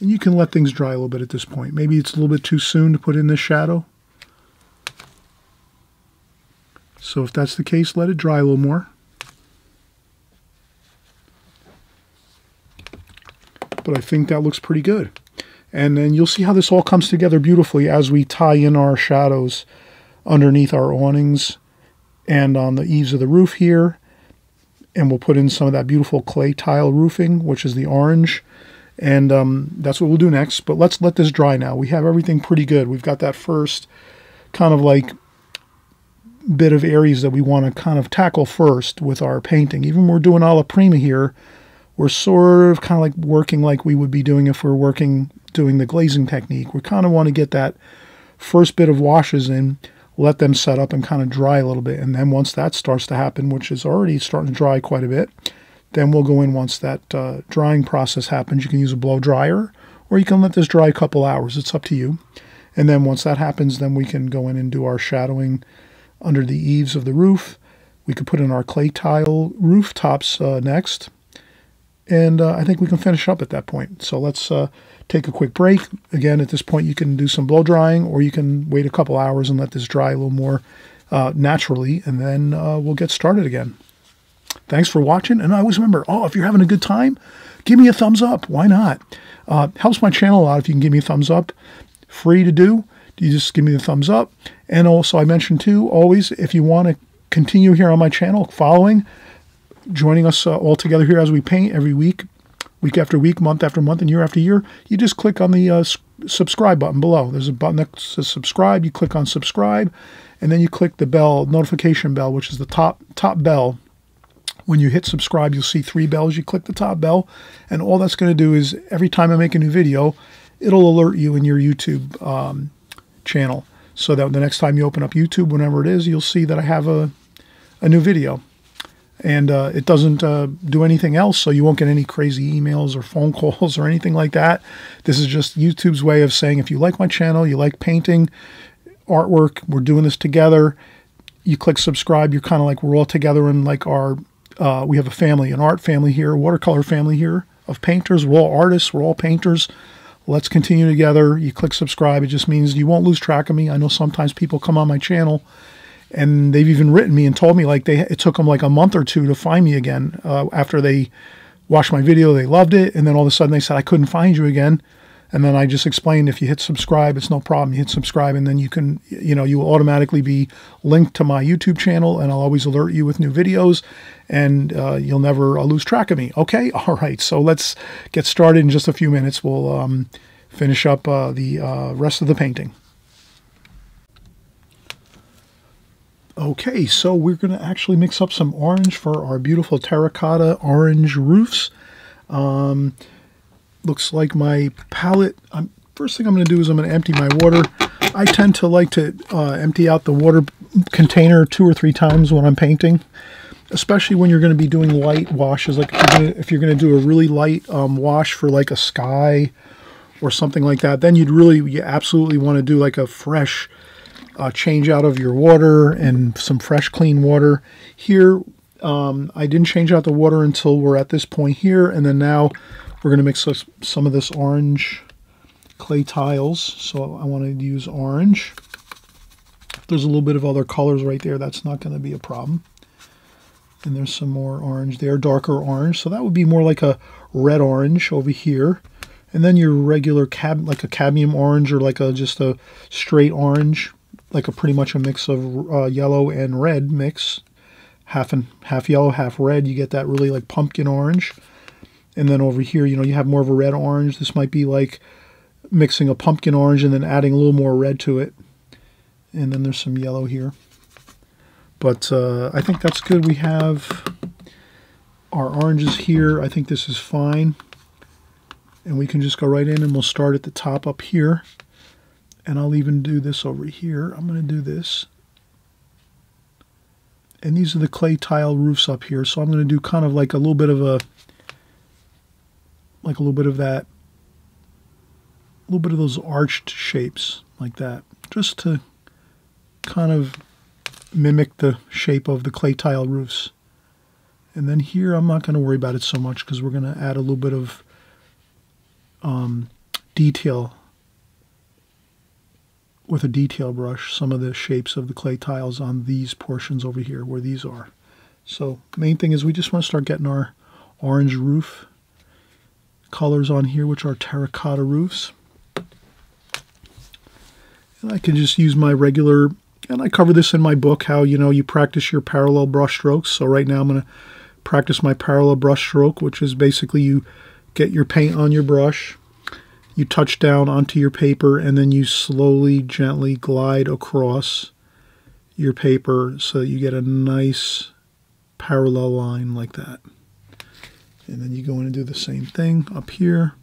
And you can let things dry a little bit at this point. Maybe it's a little bit too soon to put in this shadow. So if that's the case, let it dry a little more. But I think that looks pretty good. And then you'll see how this all comes together beautifully as we tie in our shadows underneath our awnings and on the eaves of the roof here. And we'll put in some of that beautiful clay tile roofing, which is the orange. And um, that's what we'll do next. But let's let this dry now. We have everything pretty good. We've got that first kind of like bit of areas that we want to kind of tackle first with our painting. Even we're doing alla prima here, we're sort of kind of like working like we would be doing if we're working doing the glazing technique. We kind of want to get that first bit of washes in, let them set up and kind of dry a little bit. And then once that starts to happen, which is already starting to dry quite a bit, then we'll go in once that uh, drying process happens. You can use a blow dryer or you can let this dry a couple hours. It's up to you. And then once that happens, then we can go in and do our shadowing under the eaves of the roof. We could put in our clay tile rooftops uh, next. And uh, I think we can finish up at that point. So let's uh, take a quick break. Again, at this point, you can do some blow drying or you can wait a couple hours and let this dry a little more uh, naturally. And then uh, we'll get started again. Thanks for watching. And I always remember, oh, if you're having a good time, give me a thumbs up. Why not? Uh, helps my channel a lot if you can give me a thumbs up. Free to do. You just give me the thumbs up. And also, I mentioned too, always, if you want to continue here on my channel, following, joining us uh, all together here as we paint every week, week after week, month after month, and year after year, you just click on the uh, subscribe button below. There's a button that says subscribe. You click on subscribe, and then you click the bell, notification bell, which is the top top bell. When you hit subscribe, you'll see three bells. You click the top bell, and all that's going to do is every time I make a new video, it'll alert you in your YouTube um, channel so that the next time you open up YouTube, whenever it is, you'll see that I have a, a new video. And uh, it doesn't uh, do anything else, so you won't get any crazy emails or phone calls or anything like that. This is just YouTube's way of saying if you like my channel, you like painting, artwork, we're doing this together. You click subscribe, you're kind of like we're all together in like our, uh, we have a family, an art family here, a watercolor family here of painters. We're all artists, we're all painters let's continue together. You click subscribe. It just means you won't lose track of me. I know sometimes people come on my channel and they've even written me and told me like they it took them like a month or two to find me again uh, after they watched my video. They loved it, and then all of a sudden they said I couldn't find you again. And then I just explained if you hit subscribe, it's no problem. You hit subscribe, and then you can, you know, you will automatically be linked to my YouTube channel, and I'll always alert you with new videos, and uh, you'll never uh, lose track of me. Okay, all right. So let's get started in just a few minutes. We'll um, finish up uh, the uh, rest of the painting. Okay, so we're going to actually mix up some orange for our beautiful terracotta orange roofs. Um, looks like my palette. I'm, first thing I'm going to do is I'm going to empty my water. I tend to like to uh, empty out the water container two or three times when I'm painting, especially when you're going to be doing light washes. Like if you're going to, do a really light um, wash for like a sky or something like that, then you'd really, you absolutely want to do like a fresh uh, change out of your water and some fresh clean water. Here, um, I didn't change out the water until we're at this point here, and then now we're going to mix some of this orange clay tiles. So I want to use orange. There's a little bit of other colors right there, that's not going to be a problem. And there's some more orange there, darker orange. So that would be more like a red orange over here. And then your regular cab, like a cadmium orange or like a just a straight orange, like a pretty much a mix of uh, yellow and red mix. Half and half yellow, half red. You get that really like pumpkin orange. And then over here, you know, you have more of a red orange. This might be like mixing a pumpkin orange and then adding a little more red to it. And then there's some yellow here. But uh, I think that's good. We have our oranges here. I think this is fine. And we can just go right in and we'll start at the top up here. And I'll even do this over here. I'm going to do this. And these are the clay tile roofs up here. So I'm going to do kind of like a little bit of a like a little bit of that, a little bit of those arched shapes like that, just to kind of mimic the shape of the clay tile roofs. And then here, I'm not going to worry about it so much because we're going to add a little bit of um, detail with a detail brush, some of the shapes of the clay tiles on these portions over here where these are. So main thing is we just want to start getting our orange roof colors on here, which are terracotta roofs. And I can just use my regular, and I cover this in my book, how, you know, you practice your parallel brush strokes. So right now I'm going to practice my parallel brush stroke, which is basically you get your paint on your brush, you touch down onto your paper, and then you slowly, gently glide across your paper so that you get a nice parallel line like that. And then you go in and do the same thing up here.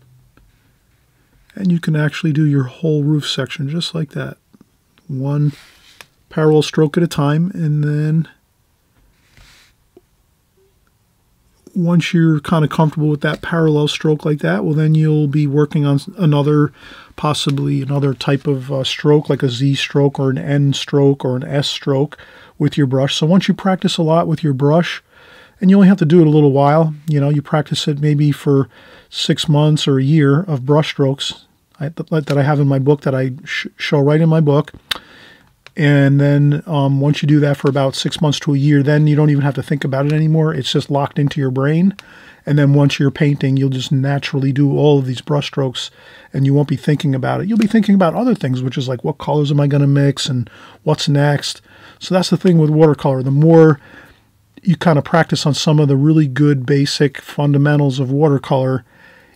And you can actually do your whole roof section just like that. One parallel stroke at a time. And then once you're kind of comfortable with that parallel stroke like that, well, then you'll be working on another, possibly another type of uh, stroke, like a Z stroke or an N stroke or an S stroke with your brush. So once you practice a lot with your brush, and you only have to do it a little while, you know, you practice it maybe for six months or a year of brushstrokes that I have in my book that I sh show right in my book. And then um, once you do that for about six months to a year, then you don't even have to think about it anymore. It's just locked into your brain. And then once you're painting, you'll just naturally do all of these brushstrokes and you won't be thinking about it. You'll be thinking about other things, which is like what colors am I going to mix and what's next. So that's the thing with watercolor. The more you kind of practice on some of the really good basic fundamentals of watercolor,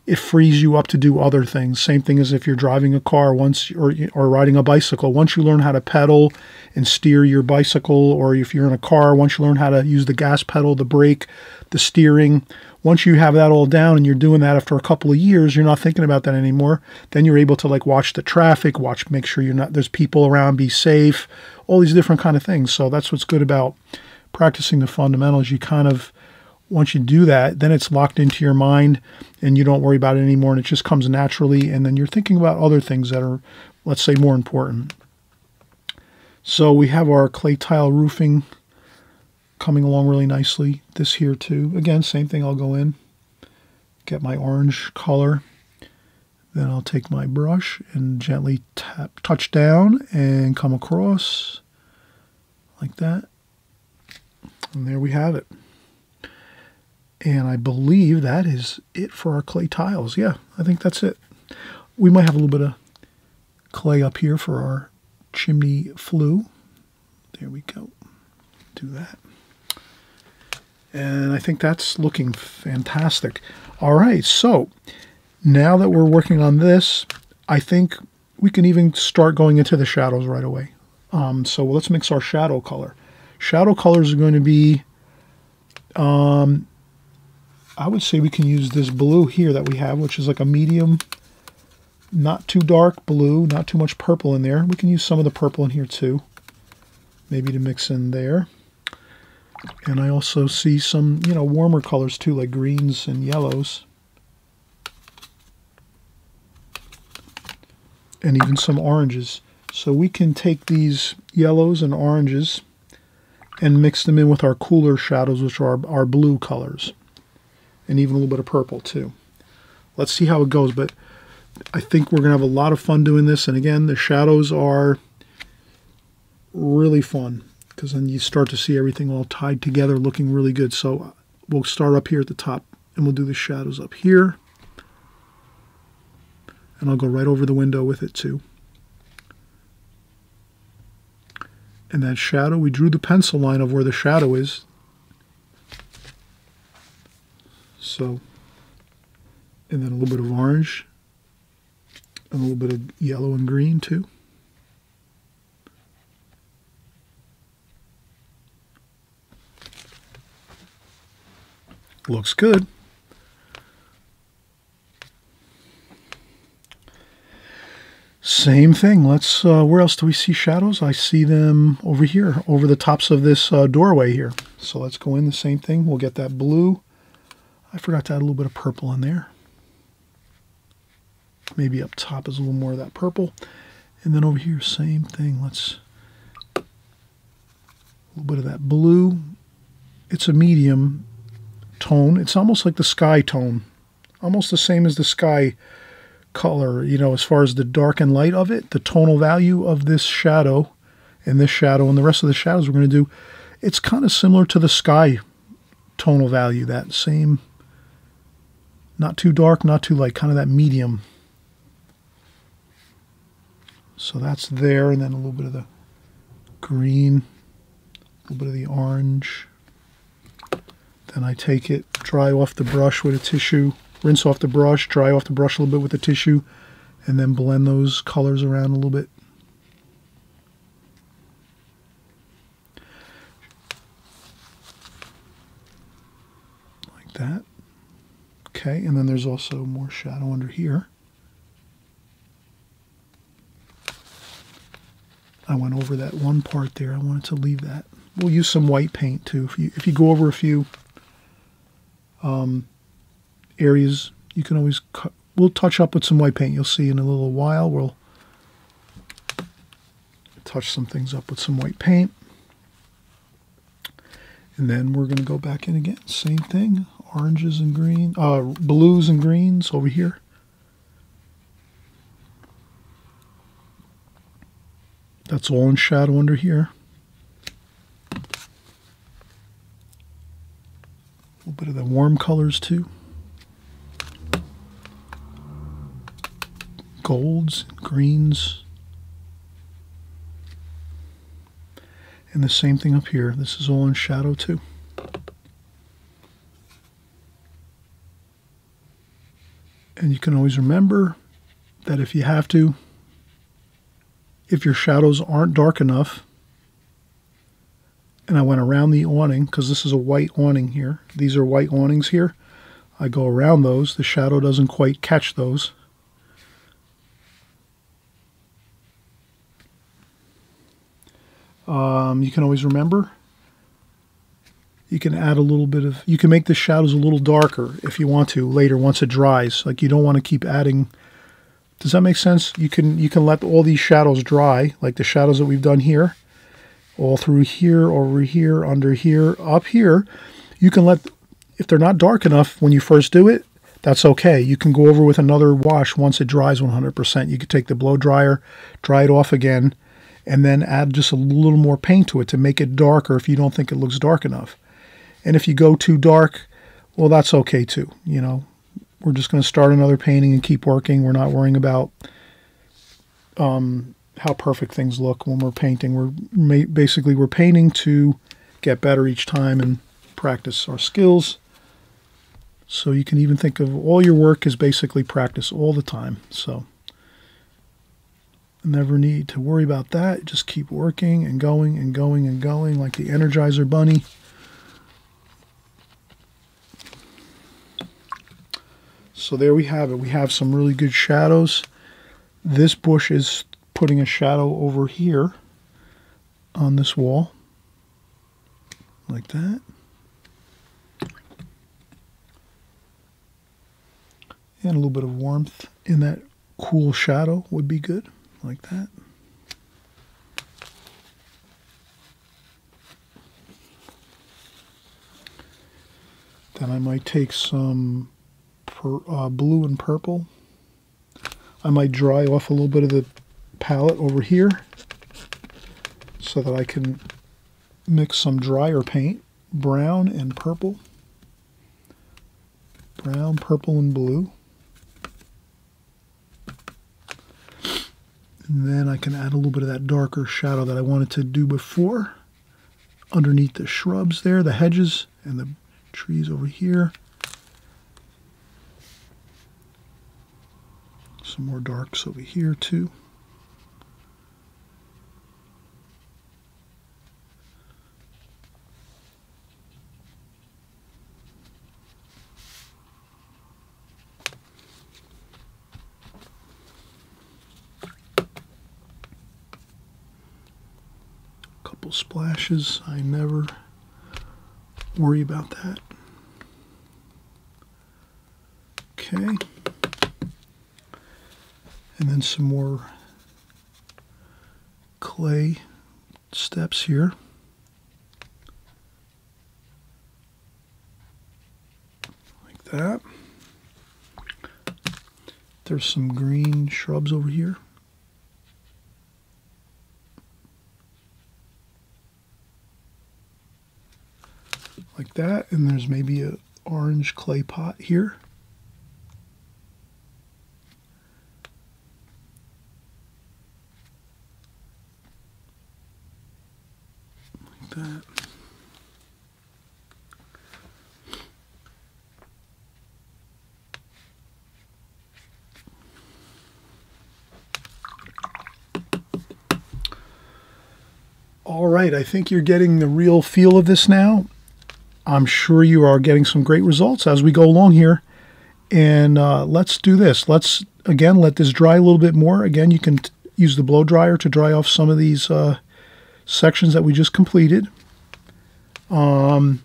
it frees you up to do other things. Same thing as if you're driving a car once or, or riding a bicycle. Once you learn how to pedal and steer your bicycle, or if you're in a car, once you learn how to use the gas pedal, the brake, the steering, once you have that all down and you're doing that after a couple of years, you're not thinking about that anymore. Then you're able to like watch the traffic, watch, make sure you're not, there's people around, be safe, all these different kind of things. So that's what's good about practicing the fundamentals. You kind of, once you do that, then it's locked into your mind and you don't worry about it anymore and it just comes naturally. And then you're thinking about other things that are, let's say, more important. So we have our clay tile roofing coming along really nicely. This here too. Again, same thing. I'll go in, get my orange color. Then I'll take my brush and gently tap, touch down and come across like that. And there we have it. And I believe that is it for our clay tiles. Yeah, I think that's it. We might have a little bit of clay up here for our chimney flue. There we go. Do that. And I think that's looking fantastic. All right, so now that we're working on this, I think we can even start going into the shadows right away. Um, so let's mix our shadow color. Shadow colors are going to be um, I would say we can use this blue here that we have, which is like a medium, not too dark blue, not too much purple in there. We can use some of the purple in here too, maybe to mix in there. And I also see some, you know, warmer colors too, like greens and yellows. And even some oranges. So we can take these yellows and oranges and mix them in with our cooler shadows, which are our, blue colors and even a little bit of purple too. Let's see how it goes, but I think we're going to have a lot of fun doing this. And again, the shadows are really fun because then you start to see everything all tied together looking really good. So we'll start up here at the top and we'll do the shadows up here. And I'll go right over the window with it too. And that shadow, we drew the pencil line of where the shadow is. So, and then a little bit of orange, and a little bit of yellow and green too. Looks good. Same thing. Let's. Uh, where else do we see shadows? I see them over here, over the tops of this uh, doorway here. So let's go in the same thing. We'll get that blue I forgot to add a little bit of purple in there. Maybe up top is a little more of that purple. And then over here, same thing. Let's a little bit of that blue. It's a medium tone. It's almost like the sky tone, almost the same as the sky color. You know, as far as the dark and light of it, the tonal value of this shadow and this shadow and the rest of the shadows we're going to do, it's kind of similar to the sky tonal value. That same, not too dark, not too light, kind of that medium. So that's there, and then a little bit of the green, a little bit of the orange. Then I take it, dry off the brush with a tissue, rinse off the brush, dry off the brush a little bit with the tissue, and then blend those colors around a little bit. Like that. Okay, and then there's also more shadow under here. I went over that one part there. I wanted to leave that. We'll use some white paint too. If you if you go over a few um, areas, you can always cut. We'll touch up with some white paint. You'll see in a little while. We'll touch some things up with some white paint. And then we're going to go back in again. Same thing. Oranges and green, uh, blues and greens over here. That's all in shadow under here. A little bit of the warm colors too. Golds, greens. And the same thing up here. This is all in shadow too. And you can always remember that if you have to, if your shadows aren't dark enough, and I went around the awning, because this is a white awning here. These are white awnings here. I go around those. The shadow doesn't quite catch those. Um, you can always remember. You can add a little bit of, you can make the shadows a little darker if you want to later once it dries. Like you don't want to keep adding does that make sense? You can you can let all these shadows dry, like the shadows that we've done here, all through here, over here, under here, up here. You can let, if they're not dark enough when you first do it, that's okay. You can go over with another wash once it dries 100%. You could take the blow dryer, dry it off again, and then add just a little more paint to it to make it darker if you don't think it looks dark enough. And if you go too dark, well, that's okay too. You know, we're just going to start another painting and keep working. We're not worrying about um, how perfect things look when we're painting. We're basically we're painting to get better each time and practice our skills. So you can even think of all your work is basically practice all the time. So never need to worry about that. Just keep working and going and going and going like the Energizer Bunny. So there we have it. We have some really good shadows. This bush is putting a shadow over here on this wall, like that. And a little bit of warmth in that cool shadow would be good, like that. Then I might take some per, uh, blue and purple. I might dry off a little bit of the palette over here so that I can mix some drier paint, brown and purple. Brown, purple, and blue. And then I can add a little bit of that darker shadow that I wanted to do before underneath the shrubs there, the hedges and the trees over here. some more darks over here too. Couple splashes. I never worry about that. Okay. And then some more clay steps here. Like that. There's some green shrubs over here. That. And there's maybe a orange clay pot here. Like that. All right, I think you're getting the real feel of this now. I'm sure you are getting some great results as we go along here. And uh, let's do this. Let's, again, let this dry a little bit more. Again, you can use the blow dryer to dry off some of these uh, sections that we just completed. Um,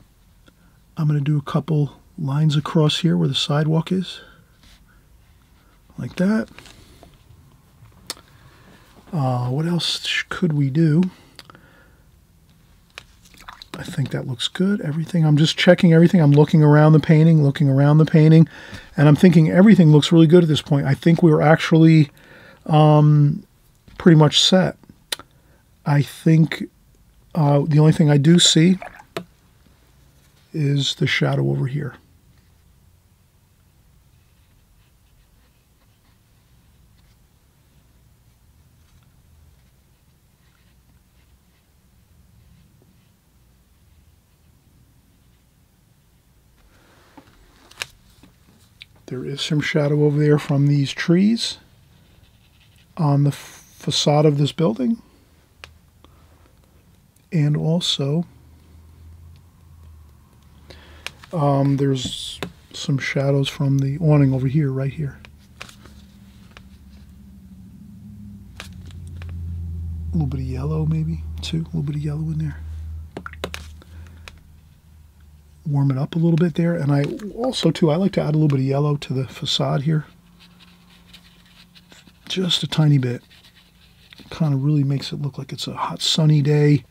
I'm going to do a couple lines across here where the sidewalk is. Like that. Uh, what else could we do? I think that looks good. Everything, I'm just checking everything. I'm looking around the painting, looking around the painting, and I'm thinking everything looks really good at this point. I think we are actually um, pretty much set. I think uh, the only thing I do see is the shadow over here. There is some shadow over there from these trees on the facade of this building. And also, um, there's some shadows from the awning over here, right here. A little bit of yellow, maybe, too. A little bit of yellow in there warm it up a little bit there. And I also, too, I like to add a little bit of yellow to the facade here. Just a tiny bit. Kind of really makes it look like it's a hot sunny day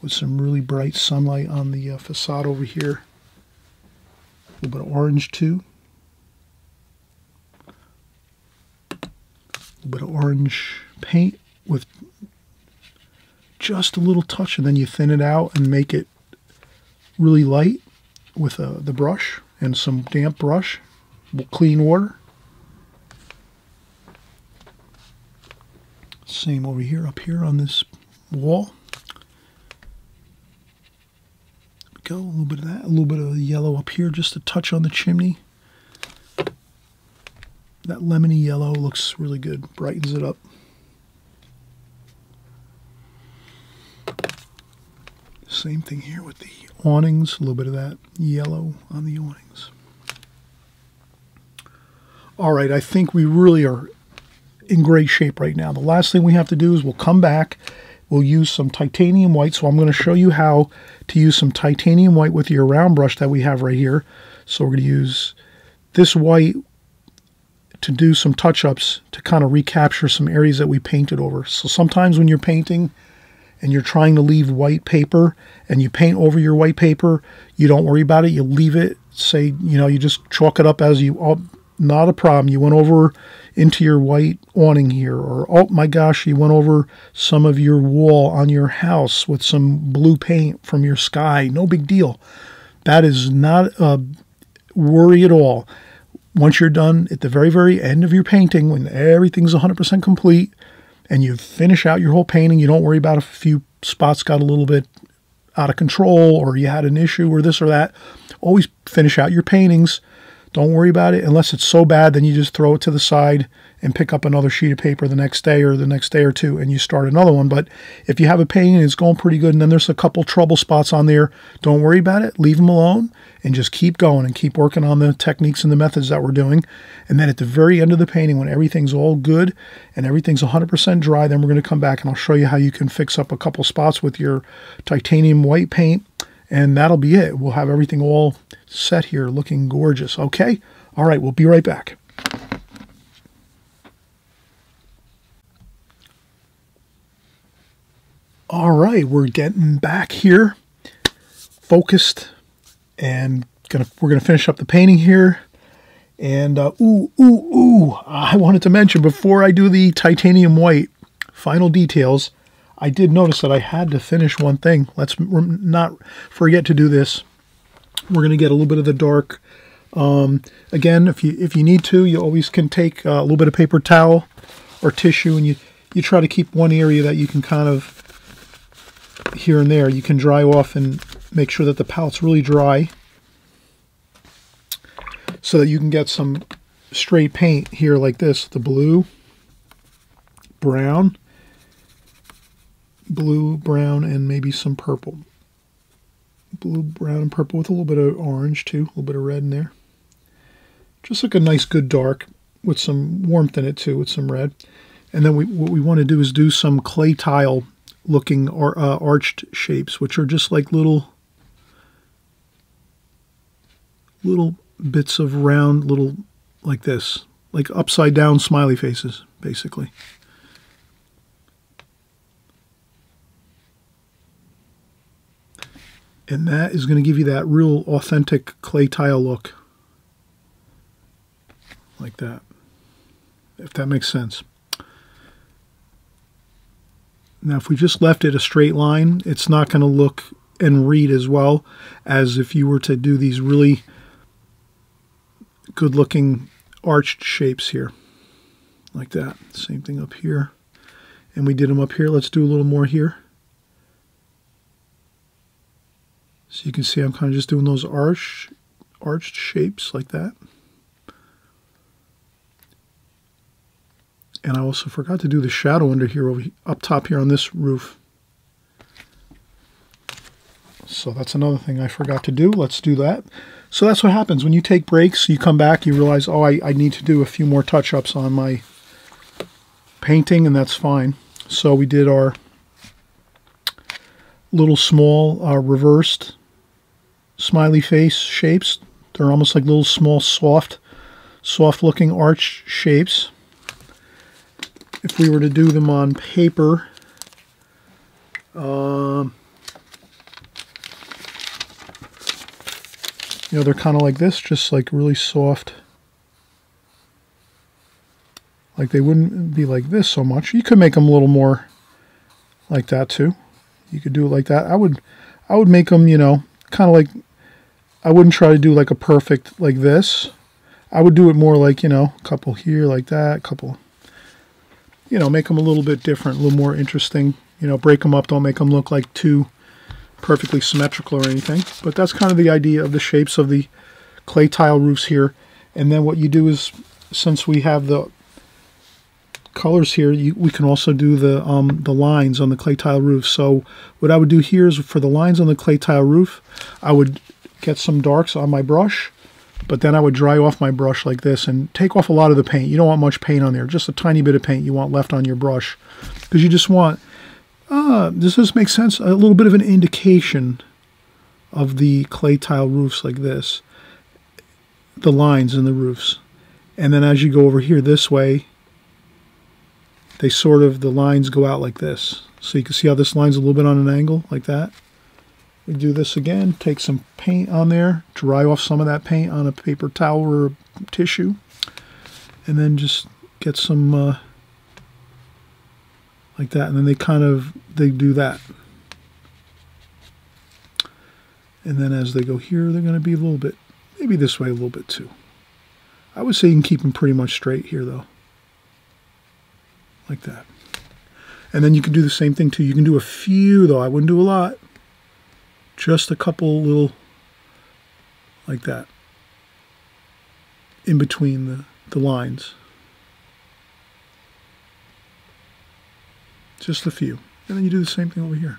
with some really bright sunlight on the uh, facade over here. A little bit of orange, too. A little bit of orange paint with just a little touch and then you thin it out and make it really light with uh, the brush and some damp brush, clean water. Same over here, up here on this wall. Go, a little bit of that, a little bit of yellow up here, just a touch on the chimney. That lemony yellow looks really good, brightens it up. Same thing here with the awnings, a little bit of that yellow on the awnings. All right, I think we really are in great shape right now. The last thing we have to do is we'll come back, we'll use some titanium white. So I'm going to show you how to use some titanium white with your round brush that we have right here. So we're going to use this white to do some touch-ups to kind of recapture some areas that we painted over. So sometimes when you're painting, and you're trying to leave white paper and you paint over your white paper, you don't worry about it. You leave it, say, you know, you just chalk it up as you, oh, not a problem. You went over into your white awning here, or oh my gosh, you went over some of your wall on your house with some blue paint from your sky. No big deal. That is not a worry at all. Once you're done at the very, very end of your painting, when everything's 100% complete, and you finish out your whole painting. You don't worry about if a few spots got a little bit out of control or you had an issue or this or that. Always finish out your paintings. Don't worry about it unless it's so bad, then you just throw it to the side and pick up another sheet of paper the next day or the next day or two and you start another one. But if you have a painting and it's going pretty good and then there's a couple trouble spots on there, don't worry about it. Leave them alone and just keep going and keep working on the techniques and the methods that we're doing. And then at the very end of the painting, when everything's all good and everything's 100% dry, then we're going to come back and I'll show you how you can fix up a couple spots with your titanium white paint and that'll be it. We'll have everything all set here looking gorgeous. Okay? All right, we'll be right back. All right, we're getting back here, focused, and gonna we're gonna finish up the painting here. And uh, ooh, ooh, ooh, I wanted to mention before I do the titanium white final details, I did notice that I had to finish one thing. Let's not forget to do this. We're gonna get a little bit of the dark. Um, again, if you if you need to, you always can take a little bit of paper towel or tissue, and you you try to keep one area that you can kind of here and there. You can dry off and make sure that the palette's really dry so that you can get some straight paint here like this. The blue, brown, blue, brown, and maybe some purple. Blue, brown, and purple with a little bit of orange too, a little bit of red in there. Just like a nice good dark with some warmth in it too, with some red. And then we, what we want to do is do some clay tile looking or uh, arched shapes, which are just like little little bits of round little like this, like upside down smiley faces, basically. And that is going to give you that real authentic clay tile look. Like that. If that makes sense. Now, if we just left it a straight line, it's not going to look and read as well as if you were to do these really good looking arched shapes here. Like that. Same thing up here. And we did them up here. Let's do a little more here. So you can see I'm kind of just doing those arch, arched shapes like that. And I also forgot to do the shadow under here, over, up top here on this roof. So that's another thing I forgot to do. Let's do that. So that's what happens when you take breaks. You come back, you realize, oh, I, I need to do a few more touch-ups on my painting, and that's fine. So we did our little small uh, reversed smiley face shapes. They're almost like little small soft, soft looking arch shapes if we were to do them on paper, um, you know, they're kind of like this, just like really soft. Like they wouldn't be like this so much. You could make them a little more like that too. You could do it like that. I would, I would make them, you know, kind of like, I wouldn't try to do like a perfect like this. I would do it more like, you know, a couple here like that, a couple you know, make them a little bit different, a little more interesting. You know, break them up, don't make them look like too perfectly symmetrical or anything. But that's kind of the idea of the shapes of the clay tile roofs here. And then what you do is, since we have the colors here, you, we can also do the um, the lines on the clay tile roof. So what I would do here is for the lines on the clay tile roof, I would get some darks on my brush but then I would dry off my brush like this and take off a lot of the paint. You don't want much paint on there, just a tiny bit of paint you want left on your brush. Because you just want, uh, does this make sense? A little bit of an indication of the clay tile roofs like this. The lines in the roofs. And then as you go over here this way, they sort of, the lines go out like this. So you can see how this line's a little bit on an angle, like that. We do this again, take some paint on there, dry off some of that paint on a paper towel or tissue, and then just get some uh, like that. And then they kind of, they do that. And then as they go here, they're going to be a little bit, maybe this way a little bit too. I would say you can keep them pretty much straight here though. Like that. And then you can do the same thing too. You can do a few though. I wouldn't do a lot just a couple little like that in between the, the lines. Just a few. And then you do the same thing over here.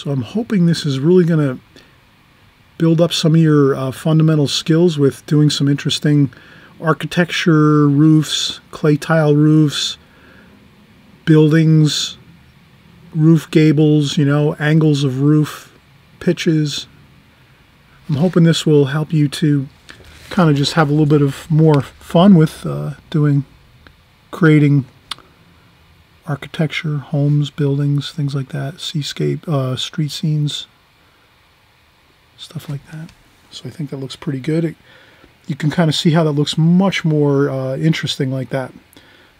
So I'm hoping this is really going to build up some of your uh, fundamental skills with doing some interesting architecture, roofs, clay tile roofs, buildings, roof gables, you know, angles of roof, pitches. I'm hoping this will help you to kind of just have a little bit of more fun with uh, doing, creating architecture, homes, buildings, things like that, seascape, uh, street scenes, stuff like that. So I think that looks pretty good. It, you can kind of see how that looks much more uh, interesting like that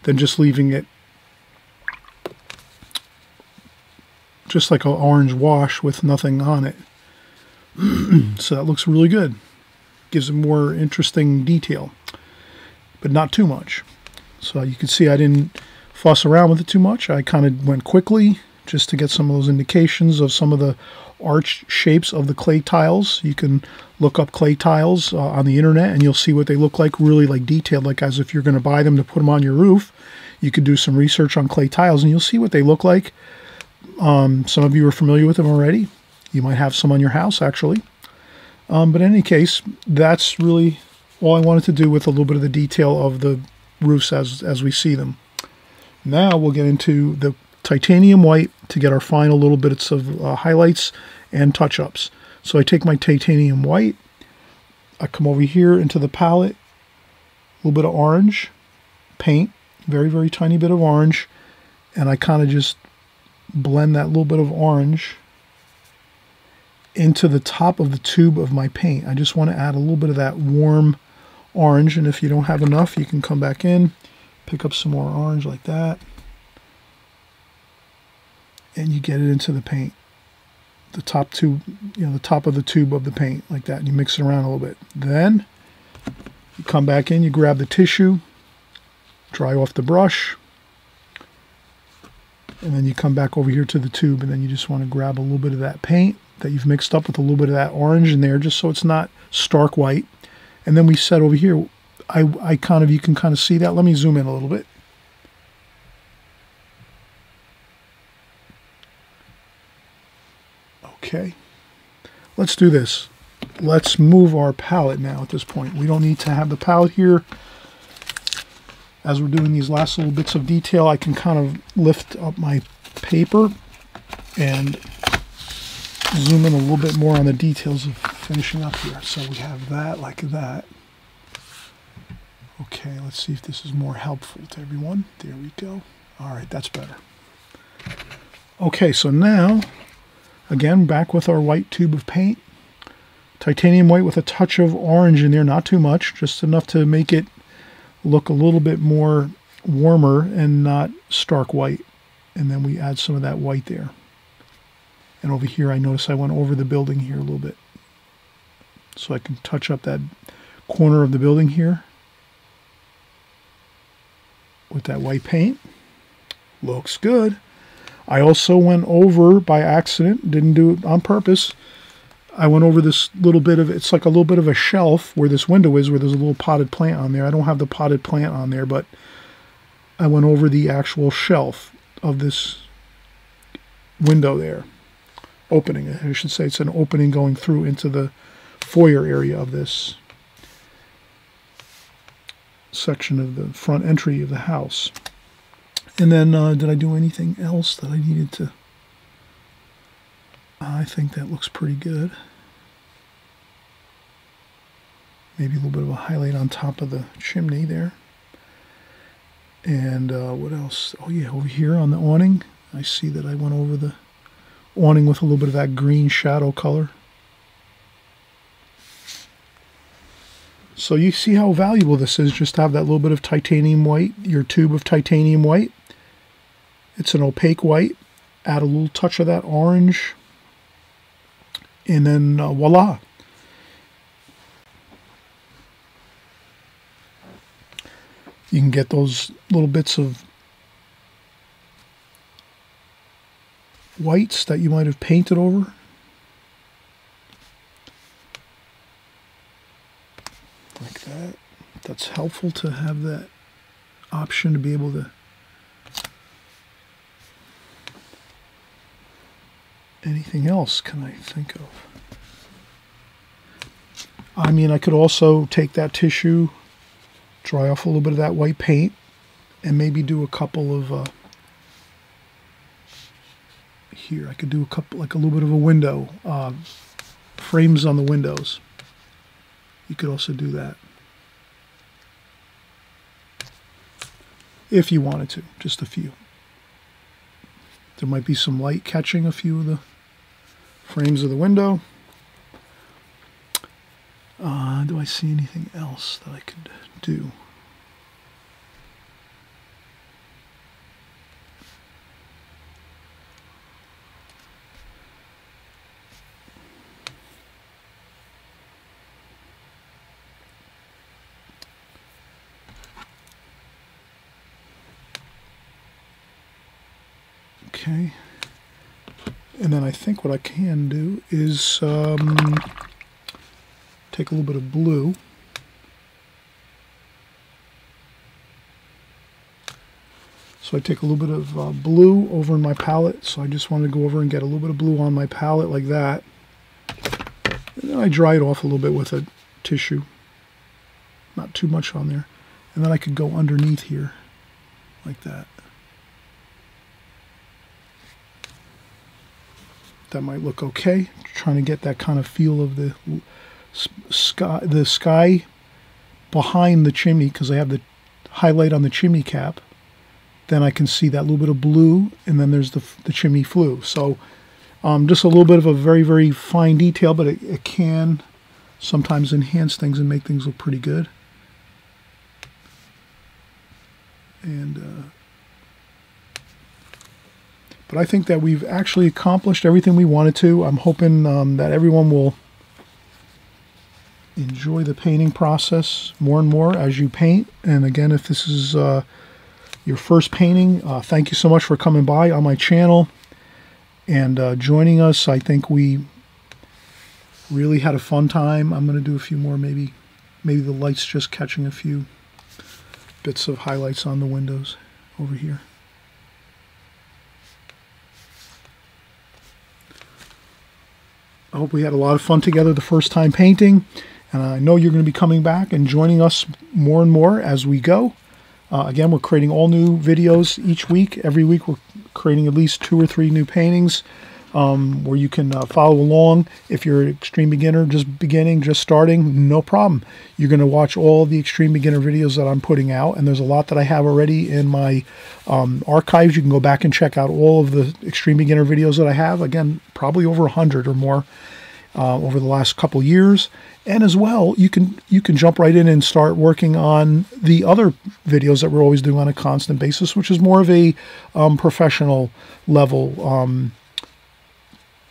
than just leaving it just like an orange wash with nothing on it. so that looks really good. Gives it more interesting detail, but not too much. So you can see I didn't fuss around with it too much. I kind of went quickly just to get some of those indications of some of the arch shapes of the clay tiles. You can look up clay tiles uh, on the internet and you'll see what they look like really like detailed like as if you're going to buy them to put them on your roof. You could do some research on clay tiles and you'll see what they look like. Um, some of you are familiar with them already. You might have some on your house actually. Um, but in any case, that's really all I wanted to do with a little bit of the detail of the roofs as, as we see them. Now we'll get into the titanium white to get our final little bits of uh, highlights and touch-ups. So I take my titanium white, I come over here into the palette, a little bit of orange, paint, very, very tiny bit of orange, and I kind of just blend that little bit of orange into the top of the tube of my paint. I just want to add a little bit of that warm orange, and if you don't have enough, you can come back in, pick up some more orange like that, and you get it into the paint. The top tube, you know, the top of the tube of the paint like that, and you mix it around a little bit. Then you come back in, you grab the tissue, dry off the brush, and then you come back over here to the tube, and then you just want to grab a little bit of that paint that you've mixed up with a little bit of that orange in there, just so it's not stark white. And then we set over here, I, I kind of, you can kind of see that. Let me zoom in a little bit. Okay, let's do this. Let's move our palette now at this point. We don't need to have the palette here. As we're doing these last little bits of detail, I can kind of lift up my paper and zoom in a little bit more on the details of finishing up here. So we have that like that. Okay, let's see if this is more helpful to everyone. There we go. All right, that's better. Okay, so now Again, back with our white tube of paint. Titanium white with a touch of orange in there, not too much, just enough to make it look a little bit more warmer and not stark white. And then we add some of that white there. And over here, I notice I went over the building here a little bit. So I can touch up that corner of the building here with that white paint. Looks good. I also went over by accident, didn't do it on purpose. I went over this little bit of, it's like a little bit of a shelf where this window is, where there's a little potted plant on there. I don't have the potted plant on there, but I went over the actual shelf of this window there. Opening, I should say it's an opening going through into the foyer area of this section of the front entry of the house. And then, uh, did I do anything else that I needed to? I think that looks pretty good. Maybe a little bit of a highlight on top of the chimney there. And uh, what else? Oh yeah, over here on the awning, I see that I went over the awning with a little bit of that green shadow color. So you see how valuable this is just to have that little bit of titanium white, your tube of titanium white. It's an opaque white. Add a little touch of that orange. And then uh, voila. You can get those little bits of whites that you might have painted over. Like that. That's helpful to have that option to be able to anything else can I think of? I mean, I could also take that tissue, dry off a little bit of that white paint, and maybe do a couple of uh, here. I could do a couple, like a little bit of a window, uh, frames on the windows. You could also do that. If you wanted to, just a few. There might be some light catching a few of the frames of the window. Uh, do I see anything else that I could do? Okay. And then I think what I can do is um, take a little bit of blue. So I take a little bit of uh, blue over in my palette. So I just want to go over and get a little bit of blue on my palette like that. And then I dry it off a little bit with a tissue. Not too much on there. And then I could go underneath here like that. That might look okay. Trying to get that kind of feel of the sky, the sky behind the chimney because I have the highlight on the chimney cap. Then I can see that little bit of blue, and then there's the, the chimney flue. So um, just a little bit of a very, very fine detail, but it, it can sometimes enhance things and make things look pretty good. And uh, but I think that we've actually accomplished everything we wanted to. I'm hoping um, that everyone will enjoy the painting process more and more as you paint. And again, if this is uh, your first painting, uh, thank you so much for coming by on my channel and uh, joining us. I think we really had a fun time. I'm going to do a few more, maybe, maybe the light's just catching a few bits of highlights on the windows over here. I hope we had a lot of fun together the first time painting. And I know you're going to be coming back and joining us more and more as we go. Uh, again, we're creating all new videos each week. Every week we're creating at least two or three new paintings um, where you can uh, follow along. If you're an extreme beginner, just beginning, just starting, no problem. You're going to watch all the extreme beginner videos that I'm putting out, and there's a lot that I have already in my um, archives. You can go back and check out all of the extreme beginner videos that I have. Again, probably over a hundred or more. Uh, over the last couple years, and as well, you can you can jump right in and start working on the other videos that we're always doing on a constant basis, which is more of a um, professional level um,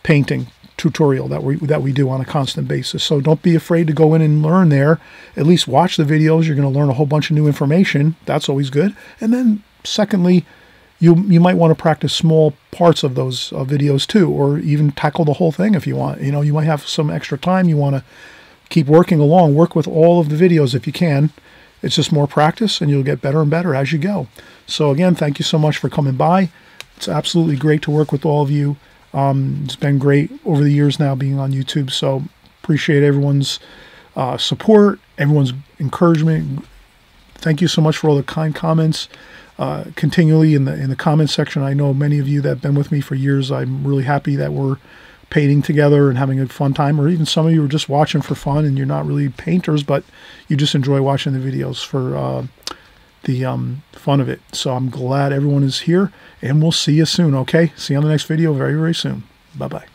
painting tutorial that we that we do on a constant basis. So don't be afraid to go in and learn there. At least watch the videos. You're going to learn a whole bunch of new information. That's always good. And then secondly, you you might want to practice small parts of those uh, videos too, or even tackle the whole thing if you want. You know, you might have some extra time. You want to keep working along. Work with all of the videos if you can. It's just more practice, and you'll get better and better as you go. So again, thank you so much for coming by. It's absolutely great to work with all of you. Um, it's been great over the years now being on YouTube. So appreciate everyone's uh, support, everyone's encouragement. Thank you so much for all the kind comments. Uh, continually in the in the comment section, I know many of you that have been with me for years. I'm really happy that we're painting together and having a fun time, or even some of you are just watching for fun and you're not really painters, but you just enjoy watching the videos for uh, the um, fun of it. So I'm glad everyone is here, and we'll see you soon, okay? See you on the next video very, very soon. Bye-bye.